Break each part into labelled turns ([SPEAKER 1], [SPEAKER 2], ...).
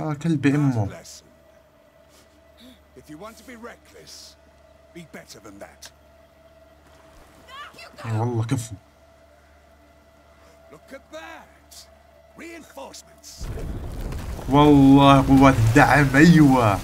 [SPEAKER 1] ترى كلب
[SPEAKER 2] أمه. آه،
[SPEAKER 1] والله كفو. والله قوات الدعم أيوه.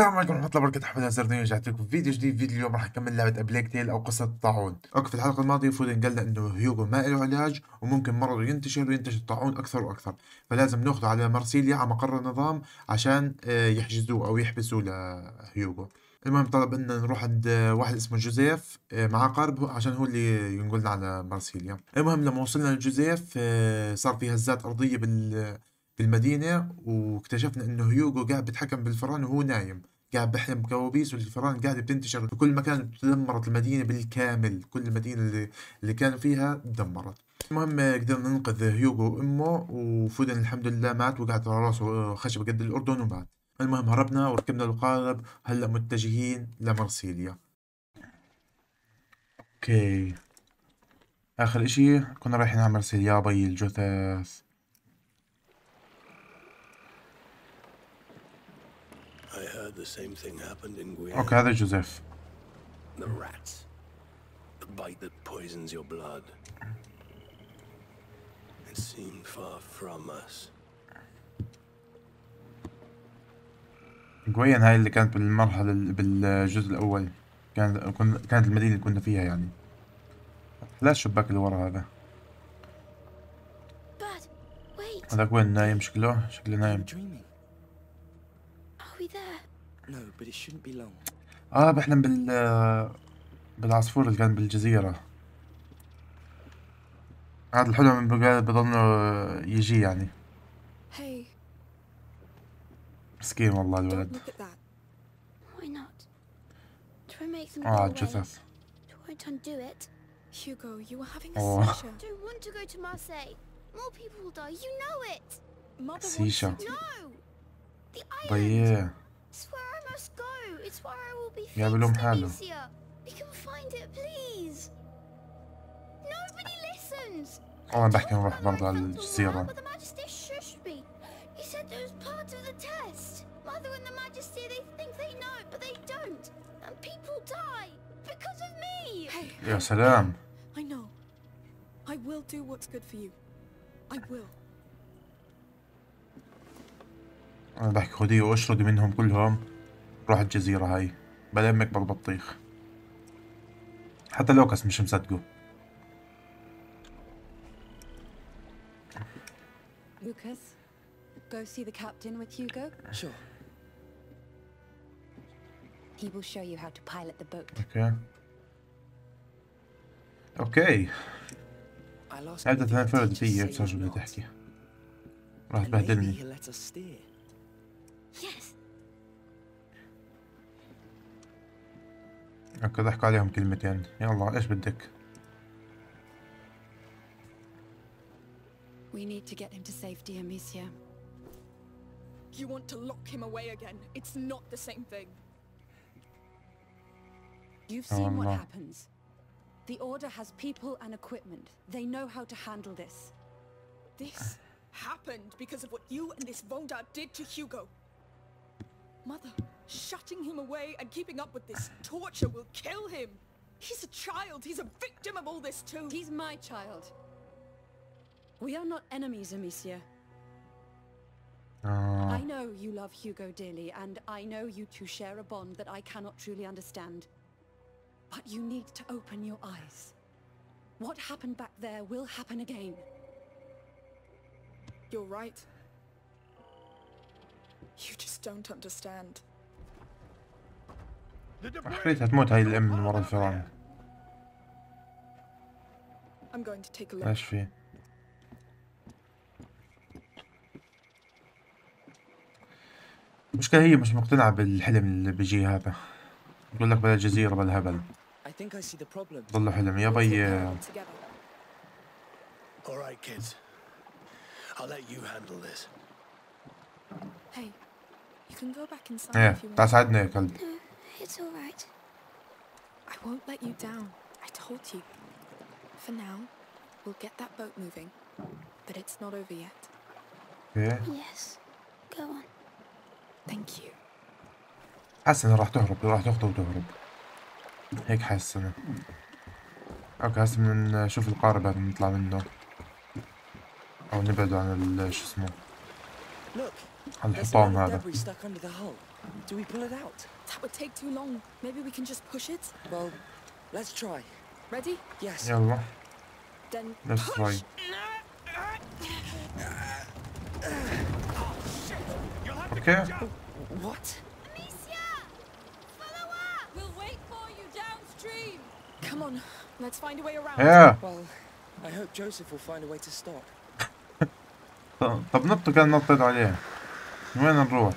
[SPEAKER 1] السلام عليكم ورحمة الله وبركاته أحمد الزردين رجعت لكم في فيديو جديد. فيديو اليوم راح نكمل لعبة A Plague Tale أو قصة الطاعون okay في الحلقة الماضية فودن قالنا إنه هيوغو ما له علاج وممكن مرضه ينتشر وينتشر الطاعون أكثر وأكثر. فلازم نأخذه على مرسيليا على مقر النظام عشان آه، يحجزوه أو يحبسوه لهيوغو. المهم طلب إننا نروح عند واحد اسمه جوزيف آه، مع قارب عشان هو اللي ينقلنا على مرسيليا. المهم لما وصلنا لجوزيف آه، صار في هزات أرضية بال بالمدينة واكتشفنا إنه هيوغو قاعد بيتحكم بالفئران وهو نايم. قاعد بحلم بكوابيس والفئران قاعدة بتنتشر. في كل مكان تدمرت المدينة بالكامل. كل المدينة اللي, اللي كانوا فيها تدمرت. المهم قدرنا ننقذ هيوغو وأمه وفودن الحمد لله مات وقعد على راسه خشب قد الأردن ومات. المهم هربنا وركبنا القارب. هلأ متجهين لمرسيليا. okay. آخر إشي كنا رايحين على مرسيليا بي الجثث.
[SPEAKER 3] I heard the same thing happened in Guyana.
[SPEAKER 1] okay هذا جوزيف
[SPEAKER 3] The rats. The bite that poisons your blood. It seemed far from us.
[SPEAKER 1] جوين هاي اللي كانت بالمرحلة ال- بالجزء الأول كانت كن- كانت المدينة اللي كنا فيها يعني لا الشباك اللي ورا هذا
[SPEAKER 4] Bad, wait.
[SPEAKER 1] هذاك وين نايم شكله شكله نايم
[SPEAKER 5] dreaming.
[SPEAKER 4] Are we there?
[SPEAKER 5] No, but it shouldn't be long.
[SPEAKER 1] آه بحلم بال بالعصفور اللي كان بالجزيرة هذا الحلم بضل يجي يعني
[SPEAKER 6] Hey,
[SPEAKER 1] مسكين والله الولد
[SPEAKER 4] آه it.
[SPEAKER 6] Hugo, you were having a
[SPEAKER 1] Oh.
[SPEAKER 6] seizure.
[SPEAKER 4] Don't want to go to Marseille. More people will die. You know it.
[SPEAKER 6] Mother wants
[SPEAKER 1] Seizure.
[SPEAKER 4] No. The island.
[SPEAKER 1] طيب
[SPEAKER 4] It's It's where I must go. It's where I will be fixed,
[SPEAKER 1] yeah,
[SPEAKER 4] Alicia. We can find it, please. Nobody listens.
[SPEAKER 1] Oh,
[SPEAKER 4] I'm
[SPEAKER 1] back in
[SPEAKER 4] Rock Bundle and
[SPEAKER 1] Zero.
[SPEAKER 4] But the Majesty shushed me. He said it was part of the test. Mother and the Majesty, they think they know, but they don't. And people die because of me.
[SPEAKER 6] Hey,
[SPEAKER 1] yes, I am.
[SPEAKER 6] I know. I will do what's good for you. I will.
[SPEAKER 1] أنا بحكي خديه واشردي منهم كلهم. روح الجزيرة هاي. بلا أمك بالبطيخ حتى لوكاس مش مصدقه.
[SPEAKER 7] Lucas, go see the captain with Hugo.
[SPEAKER 5] Sure.
[SPEAKER 7] He will show you how to pilot the boat.
[SPEAKER 1] أوكي أوكي
[SPEAKER 5] I'll ask
[SPEAKER 1] عادة
[SPEAKER 5] he
[SPEAKER 1] فرد بتعرف بدها
[SPEAKER 5] not.
[SPEAKER 1] تحكي. راح تبهدلني.
[SPEAKER 4] Yes.
[SPEAKER 1] اوكي ضحكوا عليهم كلمتين يلا ايش بدك
[SPEAKER 7] We need to get him to safety, Amicia.
[SPEAKER 6] You want to lock him away again. It's not the same thing.
[SPEAKER 7] You've
[SPEAKER 1] Oh,
[SPEAKER 7] seen what
[SPEAKER 1] no.
[SPEAKER 7] happens. The Order has people and equipment. They know how to handle this.
[SPEAKER 6] This happened because of what you and this Vonda did to Hugo. Mother, shutting him away and keeping up with this torture will kill him. He's a child. He's a victim of all this too.
[SPEAKER 7] He's my child. We are not enemies, Amicia.
[SPEAKER 1] آه.
[SPEAKER 7] I know you love Hugo dearly, and I know you two share a bond that I cannot truly understand. But you need to open your eyes. What happened back there will happen again.
[SPEAKER 6] You're right. You just don't understand.
[SPEAKER 1] حريتها تموت هاي الام من ورا
[SPEAKER 6] I'm going to take a look.
[SPEAKER 1] إيش في المشكلة هي مش مقتنعة بالحلم اللي بيجي هذا يقول لك بلا جزيرة بلا هبل
[SPEAKER 5] I think I see the problem.
[SPEAKER 1] ضل حلم يا بي.
[SPEAKER 3] All right, kids. I'll let you handle this.
[SPEAKER 6] Hey, you can go back inside
[SPEAKER 1] إيه
[SPEAKER 6] if you want.
[SPEAKER 1] ساعدنا يا كلب
[SPEAKER 4] No, it's all right.
[SPEAKER 6] I won't let you down. I told you. For now, we'll get that boat moving. But it's not over yet.
[SPEAKER 1] okay
[SPEAKER 4] Yes. Go on.
[SPEAKER 6] Thank you.
[SPEAKER 1] حاسس انها راح تهرب راح تخطو وتهرب هيك حاسس أنا okay هسه بدنا نشوف القارب هذا نطلع منه أو نبعد عن شو اسمه And
[SPEAKER 5] There's bomb
[SPEAKER 1] rather.
[SPEAKER 5] debris stuck under the hull. Do we pull it out?
[SPEAKER 6] That would take too long. Maybe we can just push it?
[SPEAKER 5] Well, let's try.
[SPEAKER 6] Ready?
[SPEAKER 5] Yes.
[SPEAKER 1] Yeah,
[SPEAKER 6] Then
[SPEAKER 1] let's
[SPEAKER 6] push.
[SPEAKER 1] try. Okay.
[SPEAKER 5] What?
[SPEAKER 6] Come on, let's find a way around.
[SPEAKER 1] Yeah.
[SPEAKER 5] Well, I hope Joseph will find a way to stop.
[SPEAKER 1] Tabii not to not that idea. وين نروح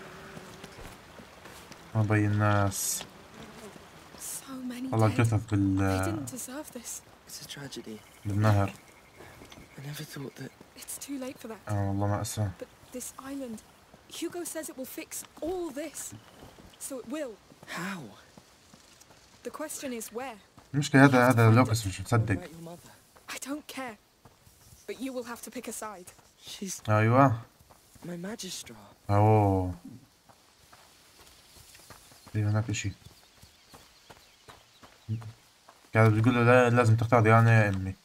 [SPEAKER 1] ما بين الناس والله. جثث بال. بالنهر. آه والله مأساة
[SPEAKER 6] But this island, Hugo says it will fix all this. So it will.
[SPEAKER 5] How?
[SPEAKER 6] The question is where.
[SPEAKER 1] المشكلة هذا هذا لوكس مش مصدق?
[SPEAKER 6] I don't care. But you will have to pick a side.
[SPEAKER 5] She's
[SPEAKER 1] أيوه
[SPEAKER 5] my magistrar.
[SPEAKER 1] اوه في هناك اشي قاعد بتقول له لا لازم تختار يا أنا يا امي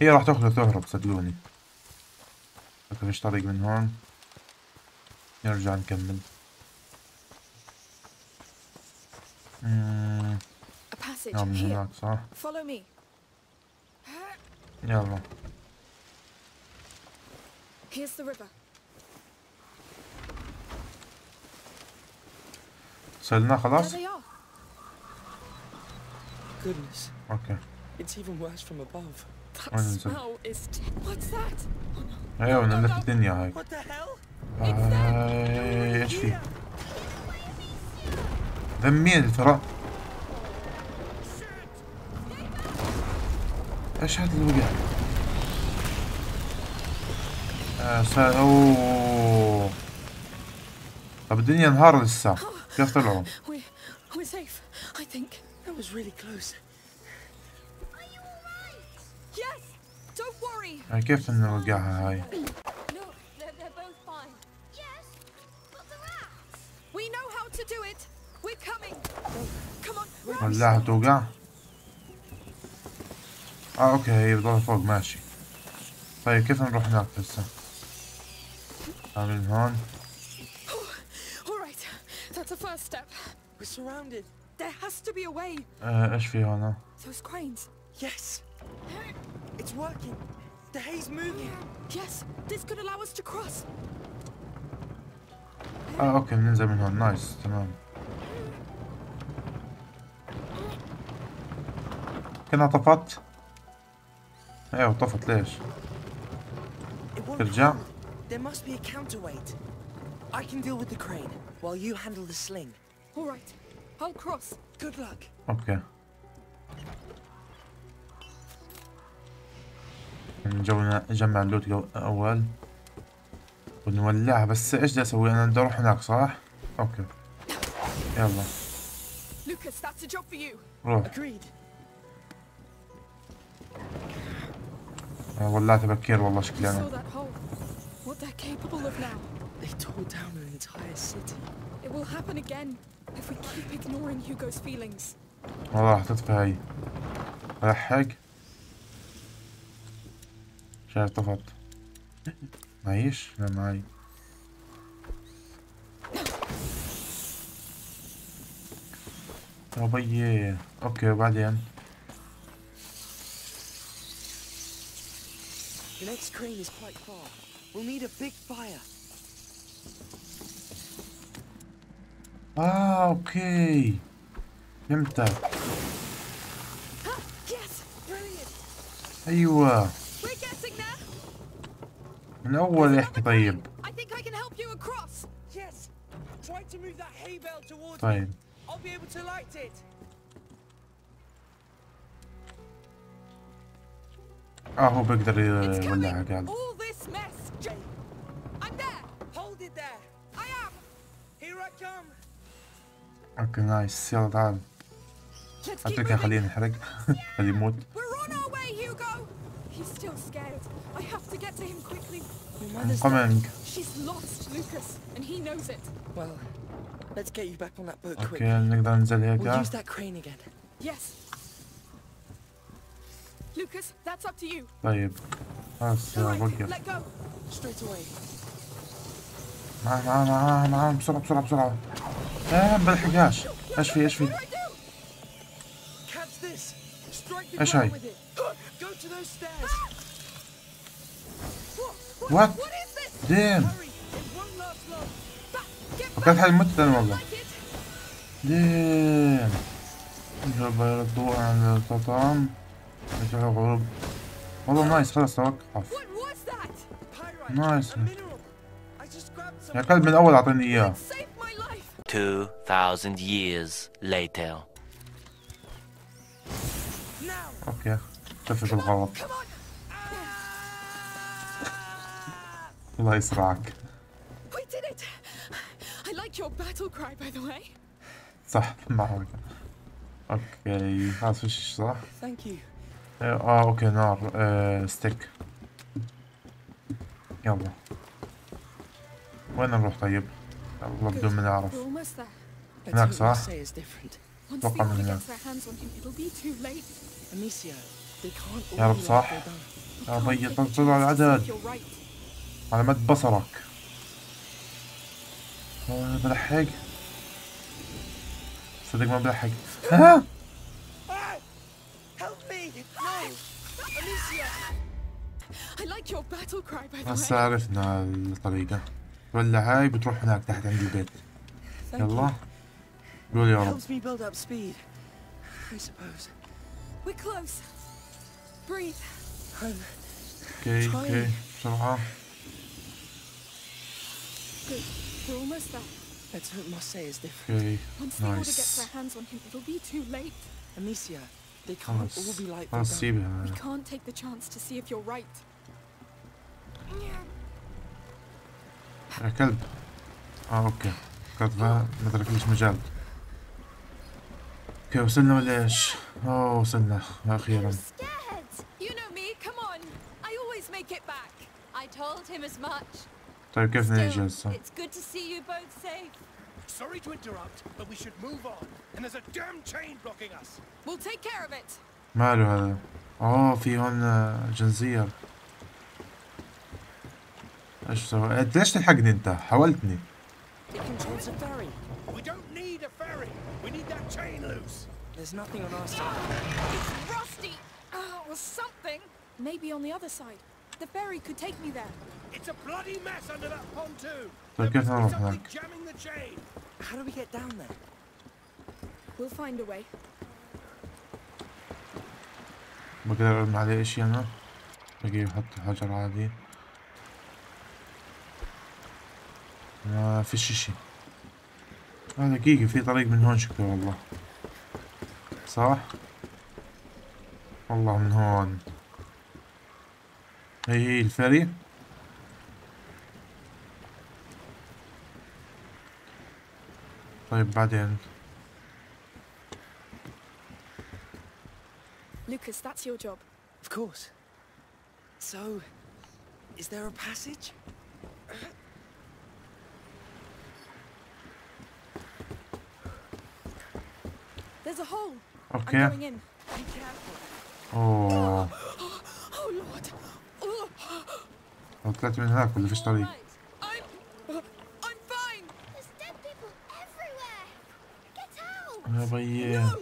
[SPEAKER 1] هي راح تاخذ وتهرب صدقوني أوكي فيش طريق من هون نرجع نكمل مم،
[SPEAKER 6] A passage
[SPEAKER 1] نعم من. هناك صح. يلا
[SPEAKER 6] Here's the river.
[SPEAKER 1] وصلنا
[SPEAKER 6] There
[SPEAKER 1] خلاص
[SPEAKER 6] they are.
[SPEAKER 5] Goodness,
[SPEAKER 1] أوكي
[SPEAKER 5] it's even worse from above.
[SPEAKER 6] That
[SPEAKER 1] Why is it-
[SPEAKER 6] smell is. What's that?
[SPEAKER 1] أيوه نلف الدنيا هاي. إيش في؟ ذم مين ترى. إيش هذا اللي وقع؟ آه. أوه. طب الدنيا انهار لسه. كيف طلعوا
[SPEAKER 6] We, we're safe, I think.
[SPEAKER 5] That was really close.
[SPEAKER 4] Are you alright?
[SPEAKER 6] Yes! Don't worry!
[SPEAKER 1] هاي كيف انه وقعها هاي
[SPEAKER 7] No, they're, they're both fine.
[SPEAKER 4] Yes, but the rats!
[SPEAKER 6] We know how to do it! We're coming! Come on, run!
[SPEAKER 1] ولاها توقع اه اوكي هي بضلها فوق ماشي طيب كيف نروح هناك هسه من هون
[SPEAKER 6] Alright, that's a first step.
[SPEAKER 5] We're surrounded.
[SPEAKER 6] There has to be a way.
[SPEAKER 1] آه ايش في هون
[SPEAKER 6] Those cranes.
[SPEAKER 5] Yes. It's working. The hay's moving.
[SPEAKER 6] Yes, this could allow us to cross.
[SPEAKER 1] اه اوكي بننزل من هون نايس تمام كنا طفت ايوه طفت ليش
[SPEAKER 5] It won't
[SPEAKER 1] ترجع
[SPEAKER 5] hold. There must be a counterweight. I can deal with the crane while you handle the sling.
[SPEAKER 6] Alright, I'll cross.
[SPEAKER 5] Good luck.
[SPEAKER 1] اوكي نجو نجمع اللوت جو- اول ونولعها بس ايش بدي اسوي انا بدي اروح هناك صح اوكي يلا
[SPEAKER 6] Lucas, that's a job for you.
[SPEAKER 1] روح
[SPEAKER 5] Agreed.
[SPEAKER 1] آه، ولعت بكير والله
[SPEAKER 6] You
[SPEAKER 1] شكلي
[SPEAKER 6] saw
[SPEAKER 1] انا
[SPEAKER 6] that hole. What they're capable of now.
[SPEAKER 5] They tore down an entire city.
[SPEAKER 6] It will happen again if we keep ignoring Hugo's feelings.
[SPEAKER 1] والله راح تطفي هاي لحق شايف طفت معيش لا معي يا بيي اوكي وبعدين
[SPEAKER 5] The next crane is quite far. We'll need a big fire.
[SPEAKER 1] آه أوكي. فهمتك.
[SPEAKER 6] أيوة.
[SPEAKER 1] من أول يحكي طيب. طيب. آه هو بيقدر يولعها قال
[SPEAKER 5] Here I come.
[SPEAKER 1] اوكي نايس يلا تعال
[SPEAKER 6] Let's keep
[SPEAKER 1] اتركها
[SPEAKER 6] moving.
[SPEAKER 1] خليه ينحرق خليه يموت
[SPEAKER 6] We're on our way, Hugo. He's still scared. I have to get to him quickly.
[SPEAKER 5] Your mother's
[SPEAKER 1] coming
[SPEAKER 6] She's lost Lucas, and he knows it.
[SPEAKER 5] Well, let's get you back on that boat quick.
[SPEAKER 1] اوكي نقدر ننزل هيك
[SPEAKER 5] We'll
[SPEAKER 1] ها؟
[SPEAKER 5] use that crane again.
[SPEAKER 6] Yes. Lucas, that's up to you.
[SPEAKER 1] طيب خلاص
[SPEAKER 6] All right,
[SPEAKER 1] وقف
[SPEAKER 6] let go.
[SPEAKER 5] Straight away.
[SPEAKER 1] معاه معاه معاه معاه بسرعة بسرعة بسرعة لا ما بلحقهاش إيش في
[SPEAKER 6] إيش
[SPEAKER 1] في
[SPEAKER 5] إيش
[SPEAKER 1] هاي؟
[SPEAKER 6] this?
[SPEAKER 1] دين
[SPEAKER 6] back.
[SPEAKER 1] حالي مت أنا والله. دين نجرب الضوء على التطعم نجرب غروب والله nice خلاص توقف
[SPEAKER 6] What
[SPEAKER 1] يا كلب من اول أعطيني اياه
[SPEAKER 6] Saved my life.
[SPEAKER 8] 2,000 years later.
[SPEAKER 5] Now.
[SPEAKER 1] okay اتفق الغلط
[SPEAKER 6] Come on.
[SPEAKER 1] الله يسرعك
[SPEAKER 6] We did it. I like your battle cry, by the way.
[SPEAKER 1] صح معك okay خلاص فيش صح
[SPEAKER 5] Thank you.
[SPEAKER 1] آه okay نار آه stick يلا وين نروح طيب؟ والله بدون ما نعرف هناك صح؟
[SPEAKER 5] أتوقع من هناك.
[SPEAKER 1] يا رب صح؟ يا
[SPEAKER 6] ربي
[SPEAKER 1] طلع العدد. على مد بصرك. بلحق. صدق ما بلحق. ها؟
[SPEAKER 6] بس
[SPEAKER 1] عرفنا الطريقة. ولا هاي بتروح هناك تحت عند البيت
[SPEAKER 5] Thank
[SPEAKER 1] يلا
[SPEAKER 5] you.
[SPEAKER 1] قول يا رب
[SPEAKER 5] Helps me build up speed. I suppose.
[SPEAKER 6] We're close. Breathe.
[SPEAKER 5] I'm
[SPEAKER 1] اوكي اوكي بسرعة
[SPEAKER 6] Good. We're almost there.
[SPEAKER 5] Let's hope Marseille is different.
[SPEAKER 1] اوكي
[SPEAKER 6] Once the order
[SPEAKER 1] Nice.
[SPEAKER 6] gets their hands on him, it'll be too late.
[SPEAKER 5] Amicia, they can't all
[SPEAKER 1] خلاص
[SPEAKER 5] be like
[SPEAKER 1] خلاص
[SPEAKER 5] Verdun.
[SPEAKER 1] سيبها
[SPEAKER 6] We can't take the chance to see if you're right.
[SPEAKER 1] يا كلب آه أوكي فكرت ما تركليش مجال أوكي وصلنا ولا إيش؟ اوه وصلنا
[SPEAKER 7] أخيرا.
[SPEAKER 1] طيب كيف نيجي هسه؟
[SPEAKER 2] Sorry to interrupt, but we should move on. And there's a damn chain blocking us.
[SPEAKER 6] We'll take care of it.
[SPEAKER 1] ماله هذا؟ اوه في هون آه، جنزير إيش سوى؟ انت ليش تلحقني انت؟ حاولتني.
[SPEAKER 5] There's nothing on our side.
[SPEAKER 6] It's rusty. Oh, or something. Maybe on the other side. The ferry could take me there.
[SPEAKER 2] It's a bloody mess under that pontoon.
[SPEAKER 1] طيب
[SPEAKER 2] There
[SPEAKER 1] كيف
[SPEAKER 2] must be
[SPEAKER 1] نروح
[SPEAKER 2] something
[SPEAKER 1] هناك؟
[SPEAKER 2] jamming the chain.
[SPEAKER 5] How do we get down there?
[SPEAKER 6] We'll find a way.
[SPEAKER 1] بقدر ارمي عليه اشي أنا؟ بجيب أحط حجر عادي ما فيش اشي آه دقيقة في طريق من هون شكله والله صح؟ والله من هون هي هي الفري طيب بعدين
[SPEAKER 6] Lucas, that's your job.
[SPEAKER 5] Of course. So, is there a passage?
[SPEAKER 6] There's a hole.
[SPEAKER 1] okay
[SPEAKER 6] I'm going in.
[SPEAKER 5] Be careful.
[SPEAKER 1] اوه
[SPEAKER 6] Oh, Lord. Oh,
[SPEAKER 1] لو طلعت من هناك ولا فيش طريق. يا بيي
[SPEAKER 6] No.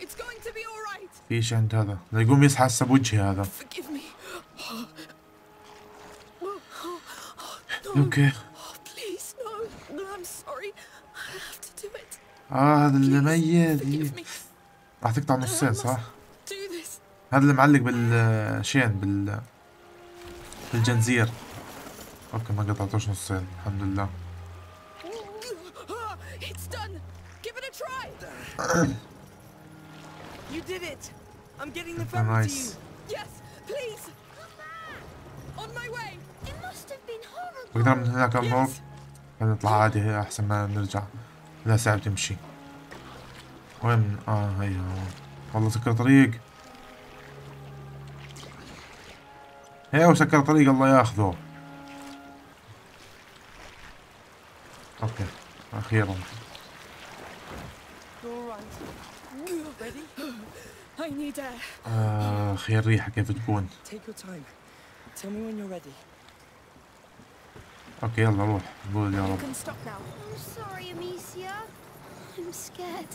[SPEAKER 6] It's going to be all right.
[SPEAKER 1] في اشي عند هذا لا يقوم يصحى هسه بوجهي هذا
[SPEAKER 6] Forgive me.
[SPEAKER 1] okay
[SPEAKER 6] Oh, please, no. No, I'm sorry. I have to do it.
[SPEAKER 1] آه هذا اللي ميت. راح تقطع نصين صح؟ هذا اللي معلق بالشين بال بالجنزير أوكي ما قطعتوش نصين الحمد لله.
[SPEAKER 5] You did it! I'm getting the
[SPEAKER 1] Oh,
[SPEAKER 5] ferry to
[SPEAKER 1] nice.
[SPEAKER 5] you.
[SPEAKER 6] Yes, please. On my way.
[SPEAKER 4] It must have been horrible.
[SPEAKER 1] بقدر من هناك
[SPEAKER 6] Yes.
[SPEAKER 1] نطلع عادي احسن ما نرجع لا ساعة تمشي وين؟ آه هي والله سكر طريق. هي وسكر طريق الله ياخذه.
[SPEAKER 6] أوكي أخيرا. Air.
[SPEAKER 1] آه أخي الريحة كيف تكون
[SPEAKER 5] Take your time. Tell me when you're ready.
[SPEAKER 1] أوكي يلا روح قول يا رب
[SPEAKER 6] can stop now.
[SPEAKER 4] I'm sorry, Amicia. I'm scared.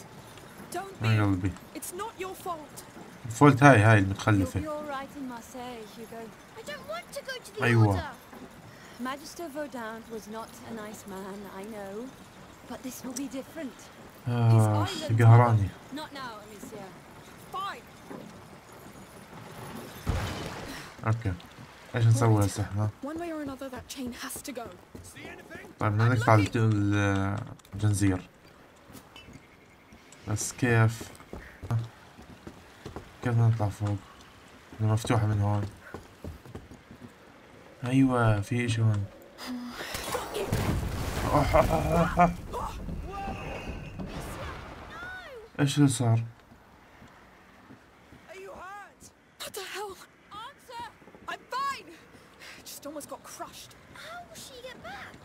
[SPEAKER 6] Don't
[SPEAKER 1] يا
[SPEAKER 6] be.
[SPEAKER 1] قلبي
[SPEAKER 6] It's not your fault.
[SPEAKER 1] فولت هاي هاي المتخلفة
[SPEAKER 4] order.
[SPEAKER 7] Magister Vaudin was not a nice man, I know. But this will be different.
[SPEAKER 1] آه قهراني
[SPEAKER 7] Not now, Amicia.
[SPEAKER 6] Fine.
[SPEAKER 1] أوكي إيش نسوي هسه
[SPEAKER 6] إحنا؟
[SPEAKER 1] طيب بدنا نقطع الج- الجنزير بس كيف؟ كيف بدنا نطلع فوق؟ مفتوحة من هون أيوه في إشي هون إيش اللي صار؟
[SPEAKER 5] Are you hurt?
[SPEAKER 6] What the hell? Answer! I'm fine. Just almost got crushed.
[SPEAKER 4] How will she get back?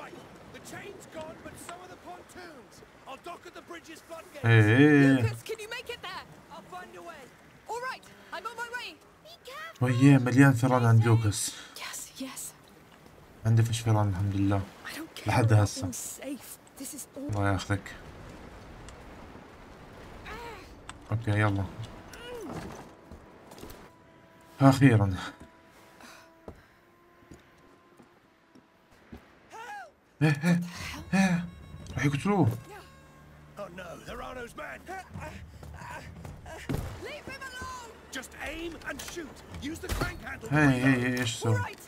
[SPEAKER 3] Right. The chain's gone, but so are the pontoons. I'll dock at the bridge's floodgates.
[SPEAKER 1] إيه
[SPEAKER 6] Lucas, can you make it there?
[SPEAKER 5] I'll find a way.
[SPEAKER 6] All right, I'm on my way.
[SPEAKER 4] Be
[SPEAKER 1] ويه مليان ثيران عند لوكاس. عندي فيش ثيران الحمد لله. لحد هسه. الله ياخذك. أوكي يلا. أخيرا. إيه إيه إيه. راح يقتلوه
[SPEAKER 3] Oh no, Theranos man.
[SPEAKER 6] Leave him alone!
[SPEAKER 3] Just aim and shoot. Use the crank handle.
[SPEAKER 1] هي هي هي إيش
[SPEAKER 6] All
[SPEAKER 1] سوي
[SPEAKER 6] right.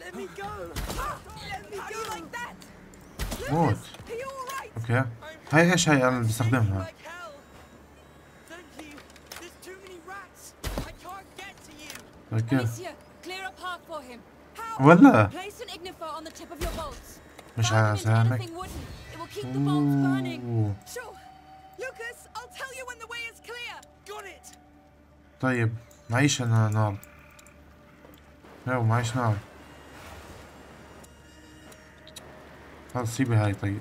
[SPEAKER 5] Let me go.
[SPEAKER 6] Let me go like that. right?
[SPEAKER 1] أوكي هاي إيش هاي أنا بستخدمها
[SPEAKER 5] Like hell. Thank you. There's too
[SPEAKER 1] طيب معيش أنا نار. أيوه معيش نار. خلاص سيبي هاي طيب.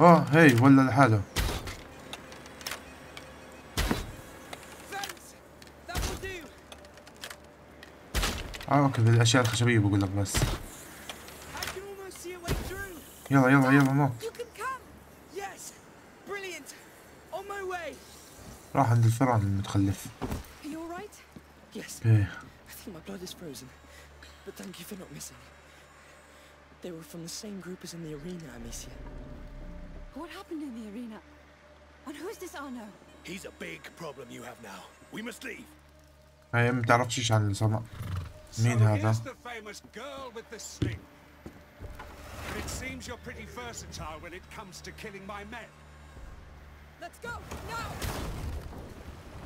[SPEAKER 1] آه هي ولا لحاله. آه أوكي بالأشياء الخشبية بقول لك بس
[SPEAKER 5] I can almost see a way through.
[SPEAKER 1] يلا يلا يلا نط. راح عند الفئران المتخلف.
[SPEAKER 5] إيه. But thank you for not missing. They were from the same group as in the arena, Amicia.
[SPEAKER 7] What happened in the arena? And who's this Arno?
[SPEAKER 3] He's a big problem you have now. We must leave.
[SPEAKER 1] هاي ما تعرفش إيش عن اللي
[SPEAKER 2] So
[SPEAKER 1] مين هذا؟
[SPEAKER 2] it seems you're pretty versatile when it comes to killing my men.
[SPEAKER 6] Let's go now.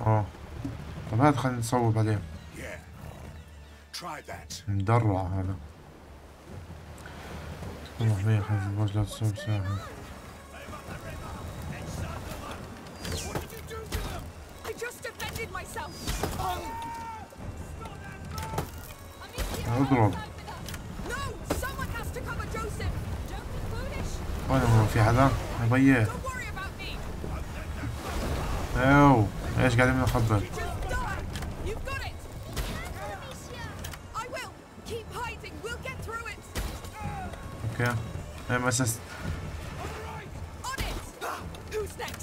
[SPEAKER 1] اه طب هات خلينا نصوب عليه
[SPEAKER 2] Yeah. Try that.
[SPEAKER 1] مدرع هذا تكون محمية خلف البرج لا تصيب ساحة
[SPEAKER 2] What
[SPEAKER 1] في حدا
[SPEAKER 6] يا
[SPEAKER 1] أو إيش قاعدين
[SPEAKER 6] نخبط
[SPEAKER 1] أوكي. اي مسس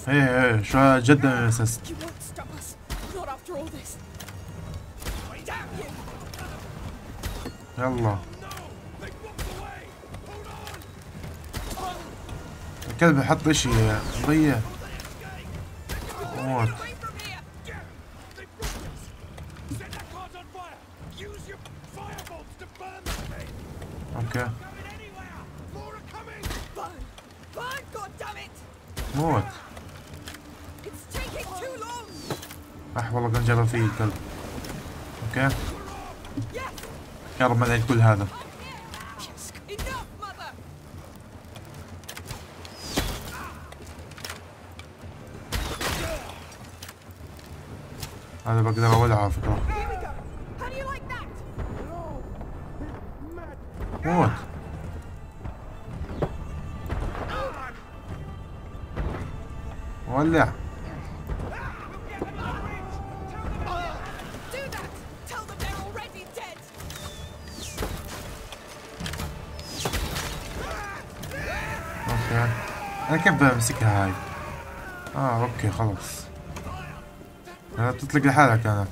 [SPEAKER 1] اي اي شو جد مسس يلا.
[SPEAKER 3] Coming!
[SPEAKER 6] Burn. Burn, goddammit.
[SPEAKER 1] موت
[SPEAKER 6] too long.
[SPEAKER 1] اح والله جابها فيه الكلب
[SPEAKER 6] أوكي.
[SPEAKER 1] يا رب ما كل هذا بقدر اولعها فكرة. موت. ولع. okay. أنا كيف بمسكها هاي. آه okay خلص
[SPEAKER 6] أنا لحالك أنا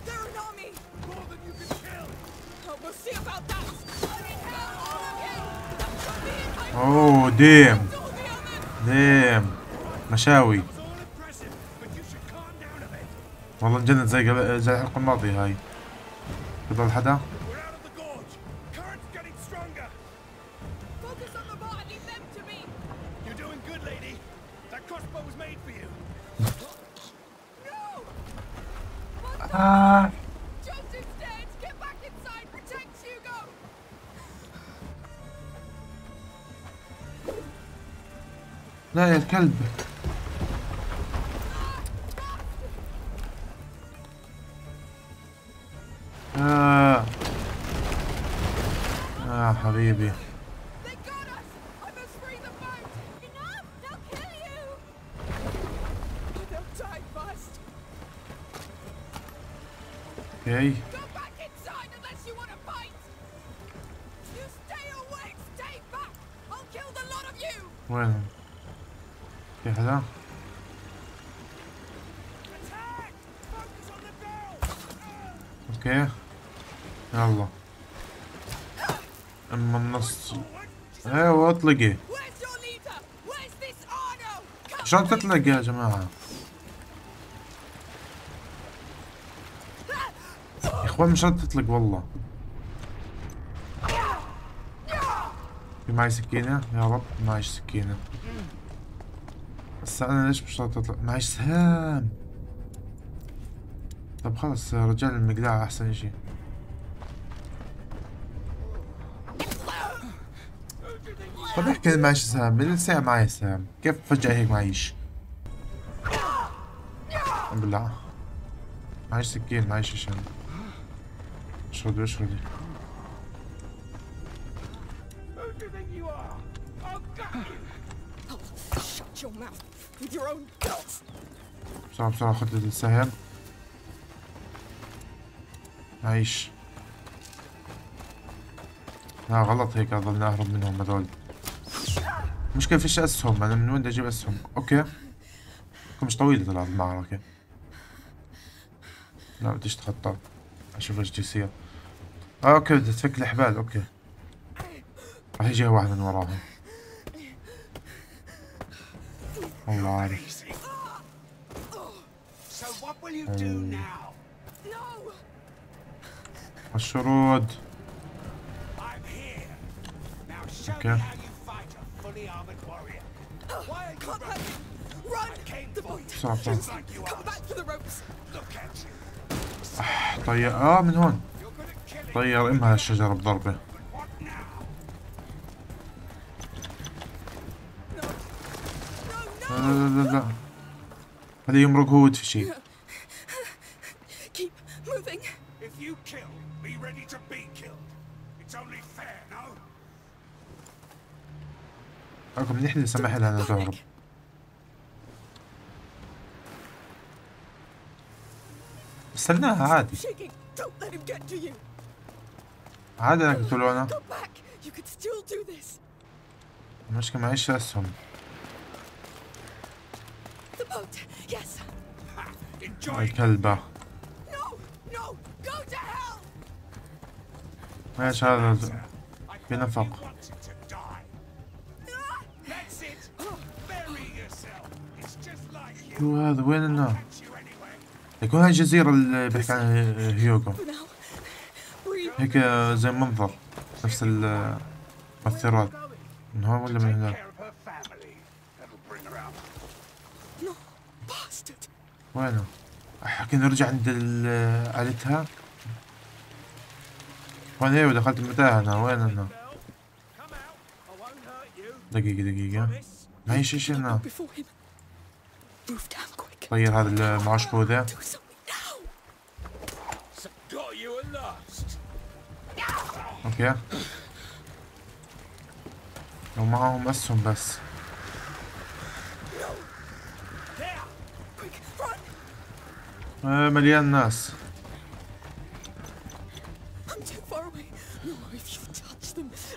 [SPEAKER 6] Oh damn.
[SPEAKER 1] Damn. مشاوي. والله انجنت زي زي الحلقة الماضية هاي. تفضل حدا
[SPEAKER 6] They'll die first!
[SPEAKER 1] أوكي
[SPEAKER 6] Go back inside unless you want to fight! You stay away! Stay back! I'll kill the lot of you!
[SPEAKER 1] وين في حدا
[SPEAKER 2] Attack! Focus on the girl!
[SPEAKER 1] أوكي يلا اما النص أيوه اطلقي
[SPEAKER 6] Where's your leader? Where's this Arno? Come
[SPEAKER 1] شلون تطلق يا جماعة؟ يا إخوان مش شلون تطلق والله. في معي سكينة؟ يا رب معيش سكينة. بس أنا ليش مش تطلق معيش سهام. طب خلص رجال المقلاع أحسن شي. لي معيش سهام من الساعة معي سهام كيف فجأة هيك معيش؟ بالله معيش سكين معيش شيء اشردي اشردي! بسرعة بسرعة خد السهم عيش لا غلط هيك اضل أهرب منهم هذول مشكلة فيش أسهم أنا من وين بدي أجيب أسهم؟ okay. مش طويلة طلعت المعركة لا بديش اتخطى أشوف إيش بده يصير آه okay بدها تفك الحبال أوكي. راح يجي واحد من وراهم. والله عارف! الشرود
[SPEAKER 2] I'm here. Now show
[SPEAKER 1] Okay.
[SPEAKER 2] me how you fight a fully armored warrior. Why are you
[SPEAKER 6] Can't
[SPEAKER 2] running?
[SPEAKER 6] have it! Run!
[SPEAKER 2] came
[SPEAKER 6] The
[SPEAKER 2] for
[SPEAKER 6] boat!
[SPEAKER 2] you.
[SPEAKER 1] بسرعة بسرعة
[SPEAKER 2] Just like you
[SPEAKER 6] Come back
[SPEAKER 2] asked.
[SPEAKER 6] for the ropes!
[SPEAKER 2] Look at you.
[SPEAKER 1] طيب اه من هون
[SPEAKER 2] You're good at killing.
[SPEAKER 1] طير ام هذا الشجرة بضربة
[SPEAKER 2] But what now?
[SPEAKER 6] No!
[SPEAKER 1] لا لا لا لا هذا يمرق هو في شيء
[SPEAKER 6] Keep moving!
[SPEAKER 2] If you kill, be ready to be killed. It's only fair,
[SPEAKER 1] أكون نحن نسمح لها أنها تهرب استناها عادي. عادي
[SPEAKER 6] انك تقتلونا
[SPEAKER 1] المشكلة معيش اسهم
[SPEAKER 6] الكلبة
[SPEAKER 1] ما هذا بنفق. شو هذا وين النار. يكون هاي الجزيرة اللي بيحكي عنها هيوغو. هيك زي منظر نفس المؤثرات من هون ولا من هناك! وينه؟ حكي نرجع عند عائلتها وين هي دخلت المتاهة أنا وين
[SPEAKER 3] أنا.
[SPEAKER 1] دقيقة دقيقة. معي شي شي هنا
[SPEAKER 6] Before him. Move down quick.
[SPEAKER 1] غير هذا المعشب ذا. أوكي لو معهم اسهم بس مليان ناس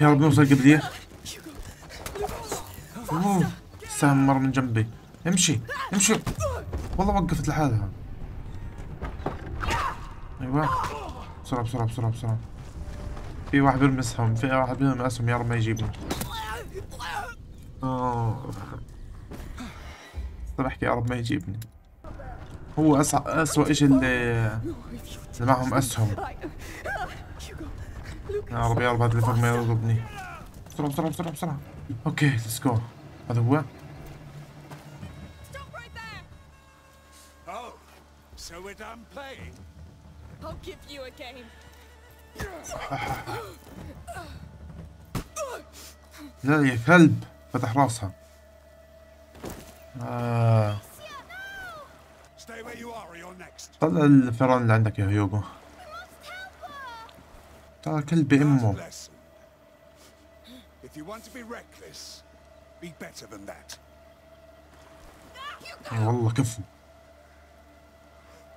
[SPEAKER 1] يا رب نوصل قبليه سهم مر من جنبي امشي امشي. والله وقفت لحالها. أيوه. بسرعة بسرعة بسرعة بسرعة. في واحد بيرمي اسهم في واحد بيرمي اسهم يا رب ما يجيبني آه. طب احكي يا رب ما يجيبني. هو أسع... أسوأ إشي اللي اللي معهم أسهم. يا رب يا رب هذا اللي فوق ما يضربني بسرعة بسرعة بسرعة بسرعة. okay let's go هذا هو.
[SPEAKER 2] damn play.
[SPEAKER 6] I'll give you a game.
[SPEAKER 1] لا يا كلب فتح راسها. آه. طلع الفيران اللي عندك يا هيوغو. ترى كلب إمه. والله كفو.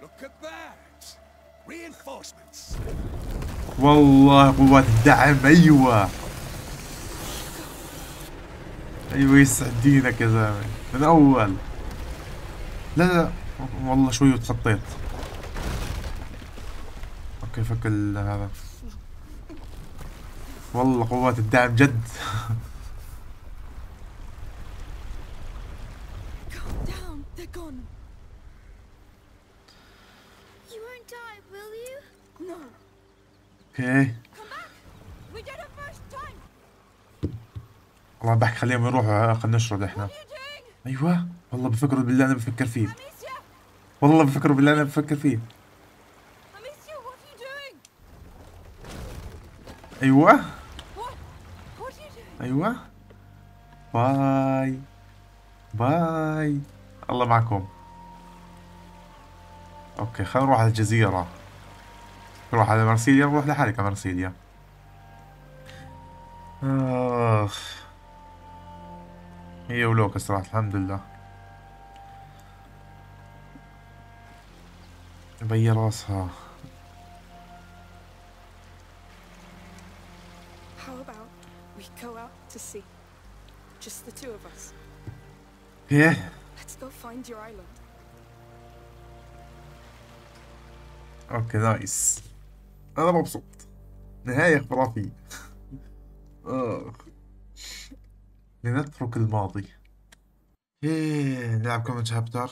[SPEAKER 2] Look at that. Reinforcements.
[SPEAKER 1] والله قوات الدعم أيوه أيوه يسعد دينك يا زلمه من أول لا لا والله شوي وتخطيت أوكي فك هذا والله قوات الدعم جد
[SPEAKER 6] Calm down. They're gone.
[SPEAKER 4] You won't die, will you?
[SPEAKER 6] No. أوكي.
[SPEAKER 1] والله بحكي خليهم يروحوا خلينا نشرد
[SPEAKER 6] إحنا?
[SPEAKER 1] أيوه والله بفكروا بالله أنا بفكر فيه. والله بفكروا بالله أنا بفكر فيه?
[SPEAKER 6] أيوه?
[SPEAKER 1] أيوه bye bye الله معكم okay خلينا نروح على الجزيرة نروح على مرسيليا نروح لحالك على مرسيليا آخ هي ولوكاس راحت الحمد لله بي راسها
[SPEAKER 6] How about we go out to sea? Just the two of us. Let's go find your island.
[SPEAKER 1] okay nice أنا مبسوط. نهاية خرافية. أخ. لنترك الماضي. إيه نلعب كمان chapter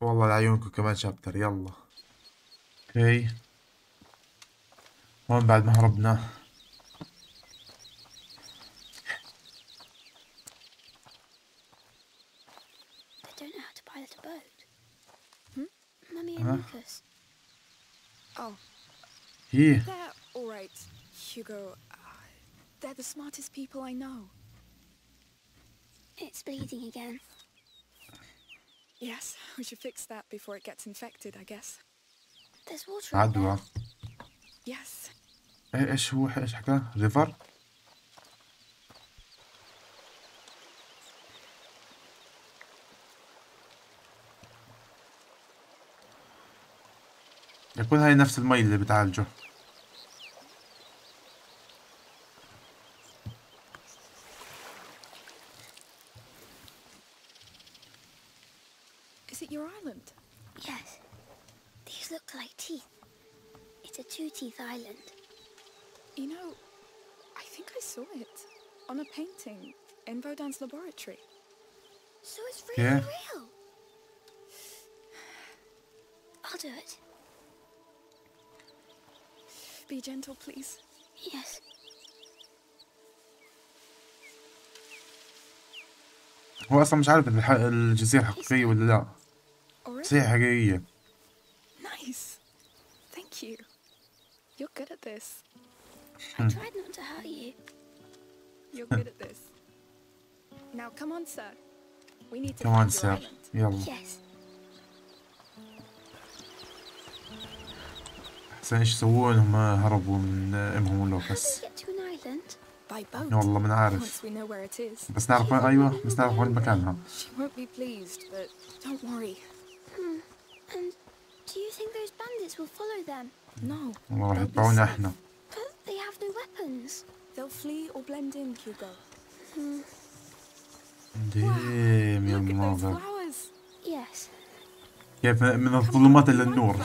[SPEAKER 1] والله لعيونكم كمان chapter يلا. أوكي. هون بعد ما هربنا؟ ايه
[SPEAKER 6] they're all right, Hugo. Uh, they're the smartest people I know.
[SPEAKER 4] It's bleeding again.
[SPEAKER 6] Yes, we should fix that before it gets infected, I guess.
[SPEAKER 4] There's water in
[SPEAKER 1] عدوى
[SPEAKER 4] there.
[SPEAKER 6] Yes.
[SPEAKER 1] ايه ايش هو ايش حكى ريفر يكون هاي نفس المي اللي بتعالجه
[SPEAKER 6] Is it your island?
[SPEAKER 4] Yes. These look like teeth. It's a two-teeth island.
[SPEAKER 6] You know, I think I saw it on a painting in Baudin's laboratory.
[SPEAKER 4] So it's really
[SPEAKER 1] Yeah.
[SPEAKER 4] real.
[SPEAKER 6] please.
[SPEAKER 4] Yes.
[SPEAKER 1] هو اصلا مش عارف الح- الجزيرة حقيقية ولا لا
[SPEAKER 6] Already?
[SPEAKER 1] بس هي حقيقية
[SPEAKER 6] Nice. Thank you. You're good at this.
[SPEAKER 4] I tried not to hurt you.
[SPEAKER 6] You're good at this. Now come on, sir. We need to
[SPEAKER 1] كمان
[SPEAKER 6] find your
[SPEAKER 1] سير
[SPEAKER 6] island.
[SPEAKER 1] يلا
[SPEAKER 4] Yes.
[SPEAKER 1] حسنا إيش سووا هم هربوا من
[SPEAKER 4] إمهم
[SPEAKER 6] ولا بس.
[SPEAKER 1] والله
[SPEAKER 6] ما نعرف.
[SPEAKER 1] بس نعرف وين أيوه بس نعرف وين مكانها. والله راح يتبعونا
[SPEAKER 6] إحنا.
[SPEAKER 1] ديم يا
[SPEAKER 4] ماذا
[SPEAKER 1] كيف من الظلمات إلى النور؟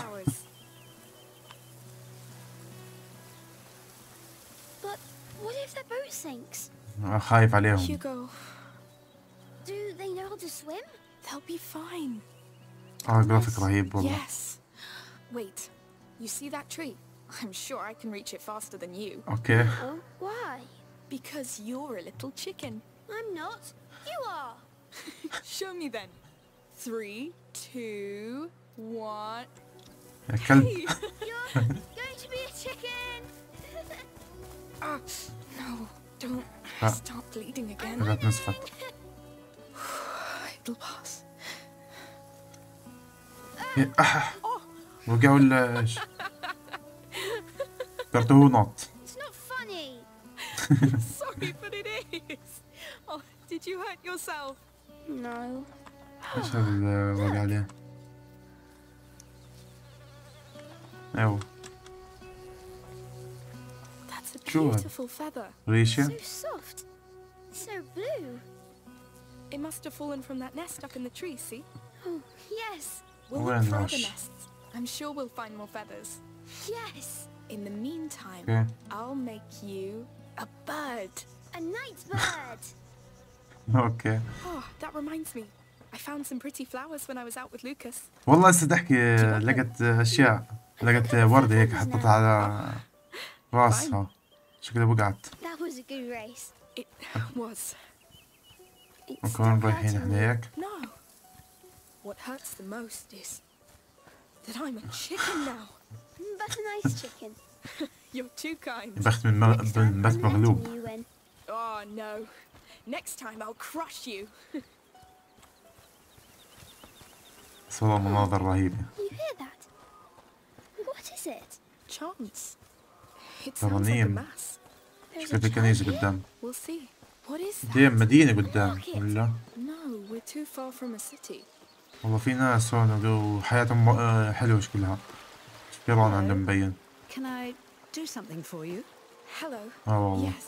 [SPEAKER 4] sinks.
[SPEAKER 1] Ah, hi, valeu.
[SPEAKER 6] Hugo.
[SPEAKER 4] Do they know how to swim?
[SPEAKER 6] They'll be fine.
[SPEAKER 1] Ah, graças a Deus.
[SPEAKER 6] Yes. Wait. You see that tree? I'm sure I can reach it faster than you.
[SPEAKER 1] Okay.
[SPEAKER 4] Oh, why?
[SPEAKER 6] Because you're a little chicken.
[SPEAKER 4] I'm not. You are.
[SPEAKER 6] Show me then. Three, two, one.
[SPEAKER 1] I can. Hey.
[SPEAKER 4] You're going to be a chicken.
[SPEAKER 6] ah, no. Don't
[SPEAKER 1] Ah.
[SPEAKER 6] start bleeding again.
[SPEAKER 1] رجعت نزفت
[SPEAKER 6] It'll pass.
[SPEAKER 1] يا أح. وقعوا
[SPEAKER 4] not funny.
[SPEAKER 6] Sorry, but it is. Oh, did you hurt yourself?
[SPEAKER 4] No.
[SPEAKER 1] إيش هذا اللي وقع عليه؟
[SPEAKER 6] أيوه
[SPEAKER 1] Sure.
[SPEAKER 6] beautiful feather.
[SPEAKER 1] ريشة
[SPEAKER 4] So soft. So blue.
[SPEAKER 6] It must have fallen from that nest up in the tree, see?
[SPEAKER 4] Oh, yes.
[SPEAKER 6] We'll
[SPEAKER 1] Well,
[SPEAKER 6] look for other
[SPEAKER 1] gosh.
[SPEAKER 6] nests. I'm sure we'll find more feathers.
[SPEAKER 4] Yes.
[SPEAKER 6] In the meantime,
[SPEAKER 1] اوكي
[SPEAKER 6] I'll make you a bird.
[SPEAKER 4] A night bird.
[SPEAKER 1] اوكي
[SPEAKER 6] Oh, that reminds me. I found some pretty flowers when I was out with Lucas.
[SPEAKER 1] والله هسه تحكي لقيت اشياء لقيت وردة هيك حطيتها على راسها شكلها وقعت
[SPEAKER 4] that was a good race.
[SPEAKER 6] It was.
[SPEAKER 4] It's
[SPEAKER 1] وكمان
[SPEAKER 4] still
[SPEAKER 1] رايحين
[SPEAKER 4] hurting
[SPEAKER 1] احنا
[SPEAKER 4] me.
[SPEAKER 1] هيك
[SPEAKER 6] No. What hurts the most is that I'm a chicken now.
[SPEAKER 4] But a nice chicken.
[SPEAKER 6] You're too kind.
[SPEAKER 1] بخت من مغ...
[SPEAKER 4] Next time,
[SPEAKER 1] من بس
[SPEAKER 4] I'm letting
[SPEAKER 1] مغلوب
[SPEAKER 4] you win.
[SPEAKER 6] Oh no. Next time I'll crush you.
[SPEAKER 1] بس والله مناظر رهيبة
[SPEAKER 4] You hear that? What is it?
[SPEAKER 6] Chance. It sounds like a
[SPEAKER 1] ترانيم.
[SPEAKER 6] mass.
[SPEAKER 4] There's a
[SPEAKER 1] شكلها في
[SPEAKER 4] church
[SPEAKER 1] كنيسة
[SPEAKER 4] here?
[SPEAKER 1] قدام
[SPEAKER 6] We'll see. What is that?
[SPEAKER 1] ديم مدينة قدام ولا
[SPEAKER 6] No, we're too far from a city.
[SPEAKER 1] والله في ناس هون وحياتهم آه، حلوة شكلها شكران عندهم مبين
[SPEAKER 7] Can I do something for you?
[SPEAKER 6] Hello.
[SPEAKER 1] آه والله
[SPEAKER 6] Yes.